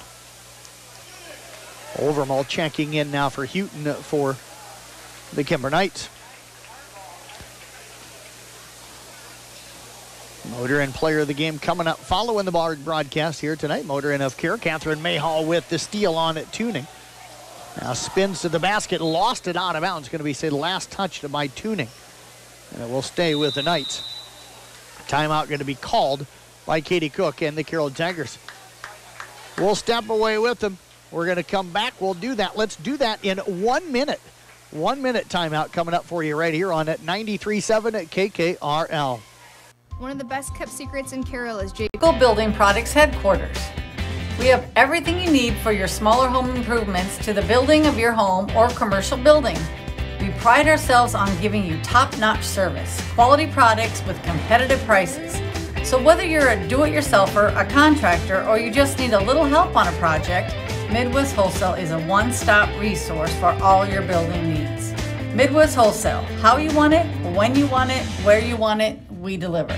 Overmall checking in now for Houghton for the Kuemper Knights. Motor Inn player of the game coming up following the broadcast here tonight. Motor Inn of Carroll. Catherine Mayhall with the steal on it, Tuning. Now spins to the basket, lost it out of bounds. Going to be said last touch to by Tuning. And it will stay with the Knights. Timeout going to be called by Katie Cook and the Carroll Tigers. We'll step away with them. We're going to come back. We'll do that. Let's do that in one minute. One minute timeout coming up for you right here on at 93.7 at KKRL. One of the best kept secrets in Carroll is J. Building Products headquarters. We have everything you need for your smaller home improvements to the building of your home or commercial building. Pride ourselves on giving you top notch service, quality products with competitive prices. So, whether you're a do it yourselfer, a contractor, or you just need a little help on a project, Midwest Wholesale is a one stop resource for all your building needs. Midwest Wholesale, how you want it, when you want it, where you want it, we deliver.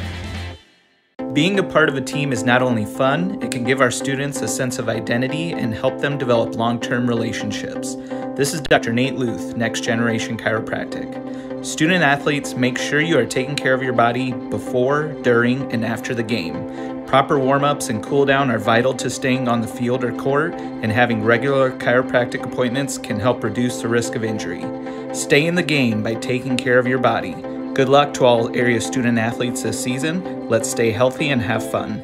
Being a part of a team is not only fun, it can give our students a sense of identity and help them develop long term relationships. This is Dr. Nate Luth, Next Generation Chiropractic. Student athletes, make sure you are taking care of your body before, during, and after the game. Proper warm ups and cool down are vital to staying on the field or court, and having regular chiropractic appointments can help reduce the risk of injury. Stay in the game by taking care of your body. Good luck to all area student athletes this season. Let's stay healthy and have fun.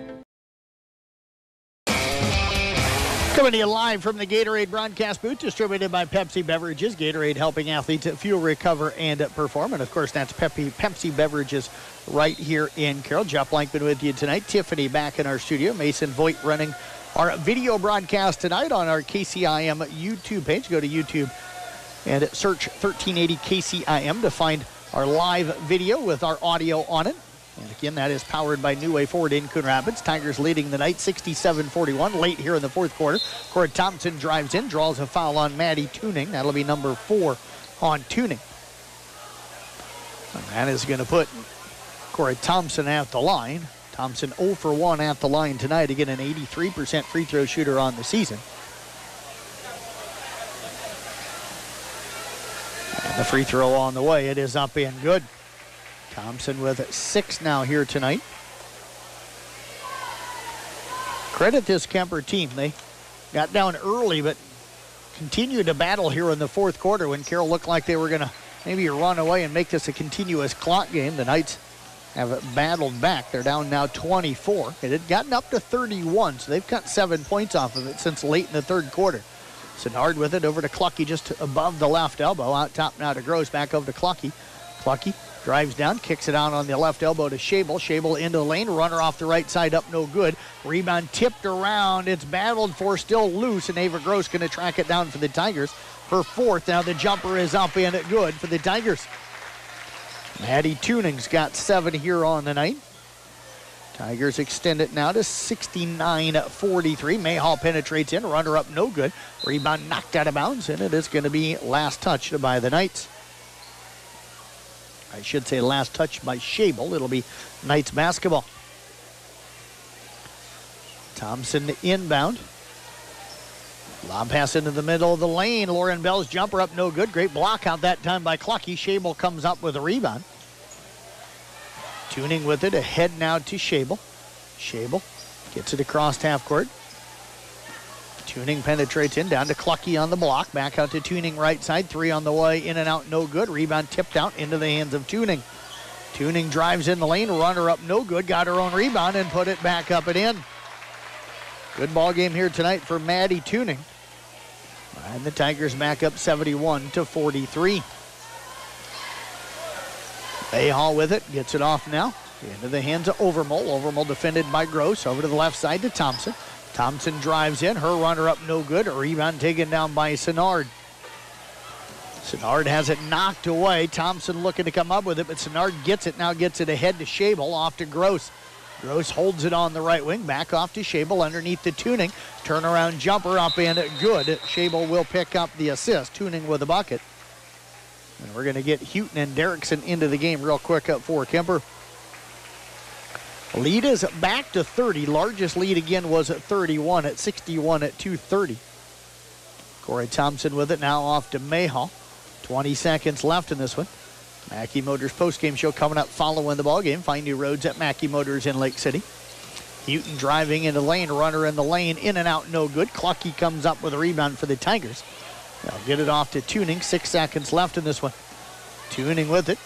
Coming to you live from the Gatorade broadcast booth, distributed by Pepsi Beverages. Gatorade helping athletes fuel, recover, and perform. And of course, that's Pepsi, Pepsi Beverages right here in Carroll. Jeff Blankman with you tonight. Tiffany back in our studio. Mason Voigt running our video broadcast tonight on our KCIM YouTube page. Go to YouTube and search 1380 KCIM to find our live video with our audio on it. And again, that is powered by New Way Ford in Coon Rapids. Tigers leading the night 67-41 late here in the fourth quarter. Cora Thompson drives in, draws a foul on Maddie Tuning. That'll be number four on Tuning. And that is going to put Cora Thompson at the line. Thompson 0 for 1 at the line tonight. Again, an 83% free throw shooter on the season. And the free throw on the way. It is up and good. Thompson with six now here tonight. Credit this Kuemper team. They got down early, but continued to battle here in the fourth quarter when Carroll looked like they were going to maybe run away and make this a continuous clock game. The Knights have battled back. They're down now 24. It had gotten up to 31, so they've cut seven points off of it since late in the third quarter. Sinnard with it over to Clucky just above the left elbow. Out top now to Gross. Back over to Clucky. Clucky Drives down, kicks it out on the left elbow to Shable. Shable into the lane, runner off the right side up, no good. Rebound tipped around. It's battled for, still loose, and Ava Gross going to track it down for the Tigers. Her fourth. Now the jumper is up and good for the Tigers. Maddie Tuning's got seven here on the night. Tigers extend it now to 69 43. Mayhall penetrates in, runner up, no good. Rebound knocked out of bounds, and it is going to be last touched by the Knights. I should say last touch by Shable. It'll be Knights basketball. Thompson inbound. Lob pass into the middle of the lane. Lauren Bell's jumper up, no good. Great block out that time by Clucky. Shable comes up with a rebound. Tuning with it, ahead now to Shable. Shable gets it across half court. Tuning penetrates in, down to Clucky on the block. Back out to Tuning right side. Three on the way, in and out, no good. Rebound tipped out into the hands of Tuning. Tuning drives in the lane, runner up, no good. Got her own rebound and put it back up and in. Good ball game here tonight for Maddie Tuning. And the Tigers back up 71 to 43. Mayhall with it, gets it off now. Into the hands of Overmole. Overmole defended by Gross. Over to the left side to Thompson. Thompson drives in. Her runner up no good. A rebound taken down by Sinnard. Sinnard has it knocked away. Thompson looking to come up with it, but Sinnard gets it. Now gets it ahead to Shable. Off to Gross. Gross holds it on the right wing. Back off to Shable underneath the Tuning. Turnaround jumper up and good. Shable will pick up the assist. Tuning with a bucket. And we're going to get Houghton and Derrickson into the game real quick up for Kuemper. Lead is back to 30. Largest lead again was at 31 at 61 at 230. Cora Thompson with it now off to Mayhall. 20 seconds left in this one. Mackey Motors postgame show coming up following the ball game. Find new roads at Mackey Motors in Lake City. Houghton driving into lane, runner in the lane, in and out, no good. Clucky comes up with a rebound for the Tigers. They'll get it off to Tuning. Six seconds left in this one. Tuning with it.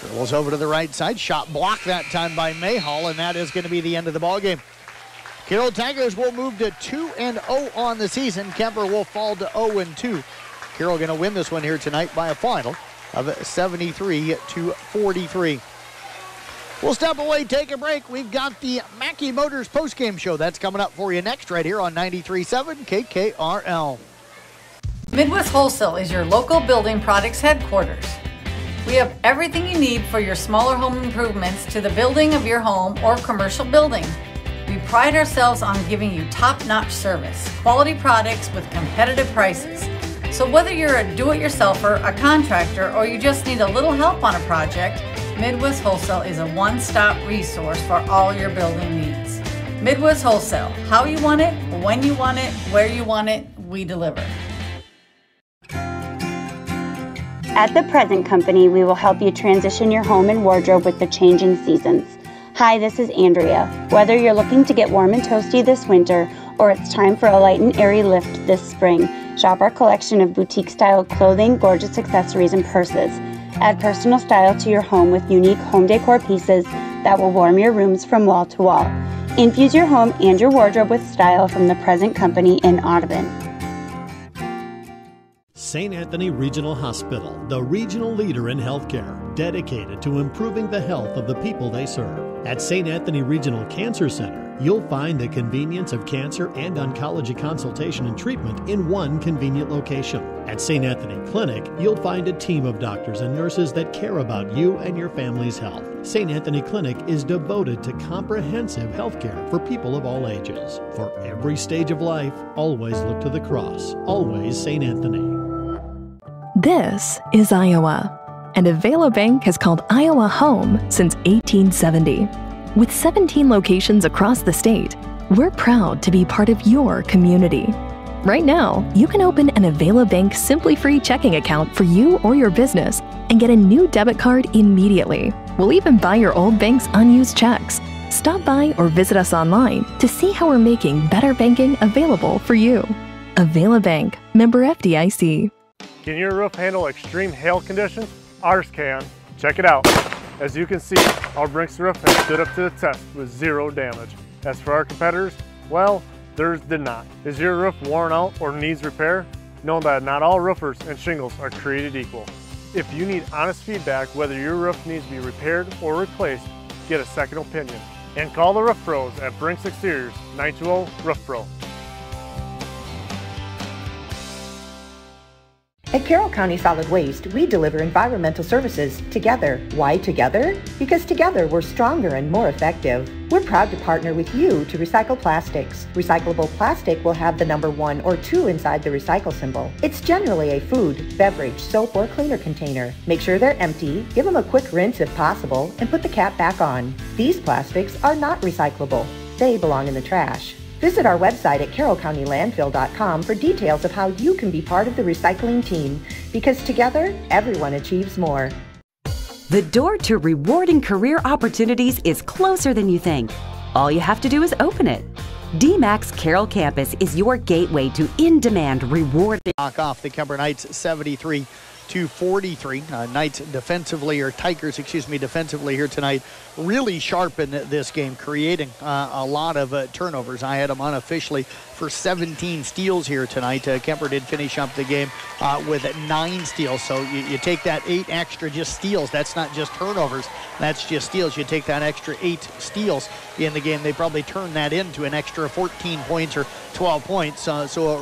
Dribbles over to the right side. Shot blocked that time by Mayhall, and that is going to be the end of the ball game. Carroll Tigers will move to 2 and 0 on the season. Kuemper will fall to 0 and 2. Carroll going to win this one here tonight by a final of 73 to 43. We'll step away, take a break. We've got the Mackey Motors postgame show. That's coming up for you next, right here on 93.7 KKRL. Midwest Wholesale is your local building products headquarters. We have everything you need for your smaller home improvements to the building of your home or commercial building. We pride ourselves on giving you top notch service, quality products with competitive prices. So, whether you're a do it yourselfer, a contractor, or you just need a little help on a project, Midwest Wholesale is a one stop resource for all your building needs. Midwest Wholesale, how you want it, when you want it, where you want it, we deliver. At the Present Company, we will help you transition your home and wardrobe with the changing seasons. Hi, this is Andrea. Whether you're looking to get warm and toasty this winter or it's time for a light and airy lift this spring, shop our collection of boutique style clothing, gorgeous accessories, and purses. Add personal style to your home with unique home decor pieces that will warm your rooms from wall to wall. Infuse your home and your wardrobe with style from the Present Company in Audubon. St. Anthony Regional Hospital, the regional leader in healthcare, dedicated to improving the health of the people they serve. At St. Anthony Regional Cancer Center, you'll find the convenience of cancer and oncology consultation and treatment in one convenient location. At St. Anthony Clinic, you'll find a team of doctors and nurses that care about you and your family's health. St. Anthony Clinic is devoted to comprehensive healthcare for people of all ages. For every stage of life, always look to the cross. Always St. Anthony. This is Iowa, and Availa Bank has called Iowa home since 1870. With 17 locations across the state, we're proud to be part of your community. Right now, you can open an Availa Bank Simply Free checking account for you or your business and get a new debit card immediately. We'll even buy your old bank's unused checks. Stop by or visit us online to see how we're making better banking available for you. Availa Bank, member FDIC. Can your roof handle extreme hail conditions? Ours can. Check it out. As you can see, our Brinks roof has stood up to the test with zero damage. As for our competitors, well, theirs did not. Is your roof worn out or needs repair? Know that not all roofers and shingles are created equal. If you need honest feedback whether your roof needs to be repaired or replaced, get a second opinion. And call the Roof Pros at Brinks Exteriors, 920 Roof Pro. At Carroll County Solid Waste, we deliver environmental services together. Why together? Because together we're stronger and more effective. We're proud to partner with you to recycle plastics. Recyclable plastic will have the number one or two inside the recycle symbol. It's generally a food, beverage, soap, or cleaner container. Make sure they're empty, give them a quick rinse if possible, and put the cap back on. These plastics are not recyclable. They belong in the trash. Visit our website at carrollcountylandfill.com for details of how you can be part of the recycling team because together, everyone achieves more. The door to rewarding career opportunities is closer than you think. All you have to do is open it. DMACC Carroll Campus is your gateway to in-demand rewarding. Knock off the Kuemper Knights 73 to 43. Uh, Knights defensively, or Tigers, excuse me, defensively here tonight, really sharp in this game, creating uh, a lot of uh, turnovers. I had them unofficially for 17 steals here tonight. Uh, Kuemper did finish up the game uh, with nine steals. So you, you, take that eight extra just steals. That's not just turnovers. That's just steals. You take that extra eight steals in the game. They probably turn that into an extra 14 points or 12 points. Uh, so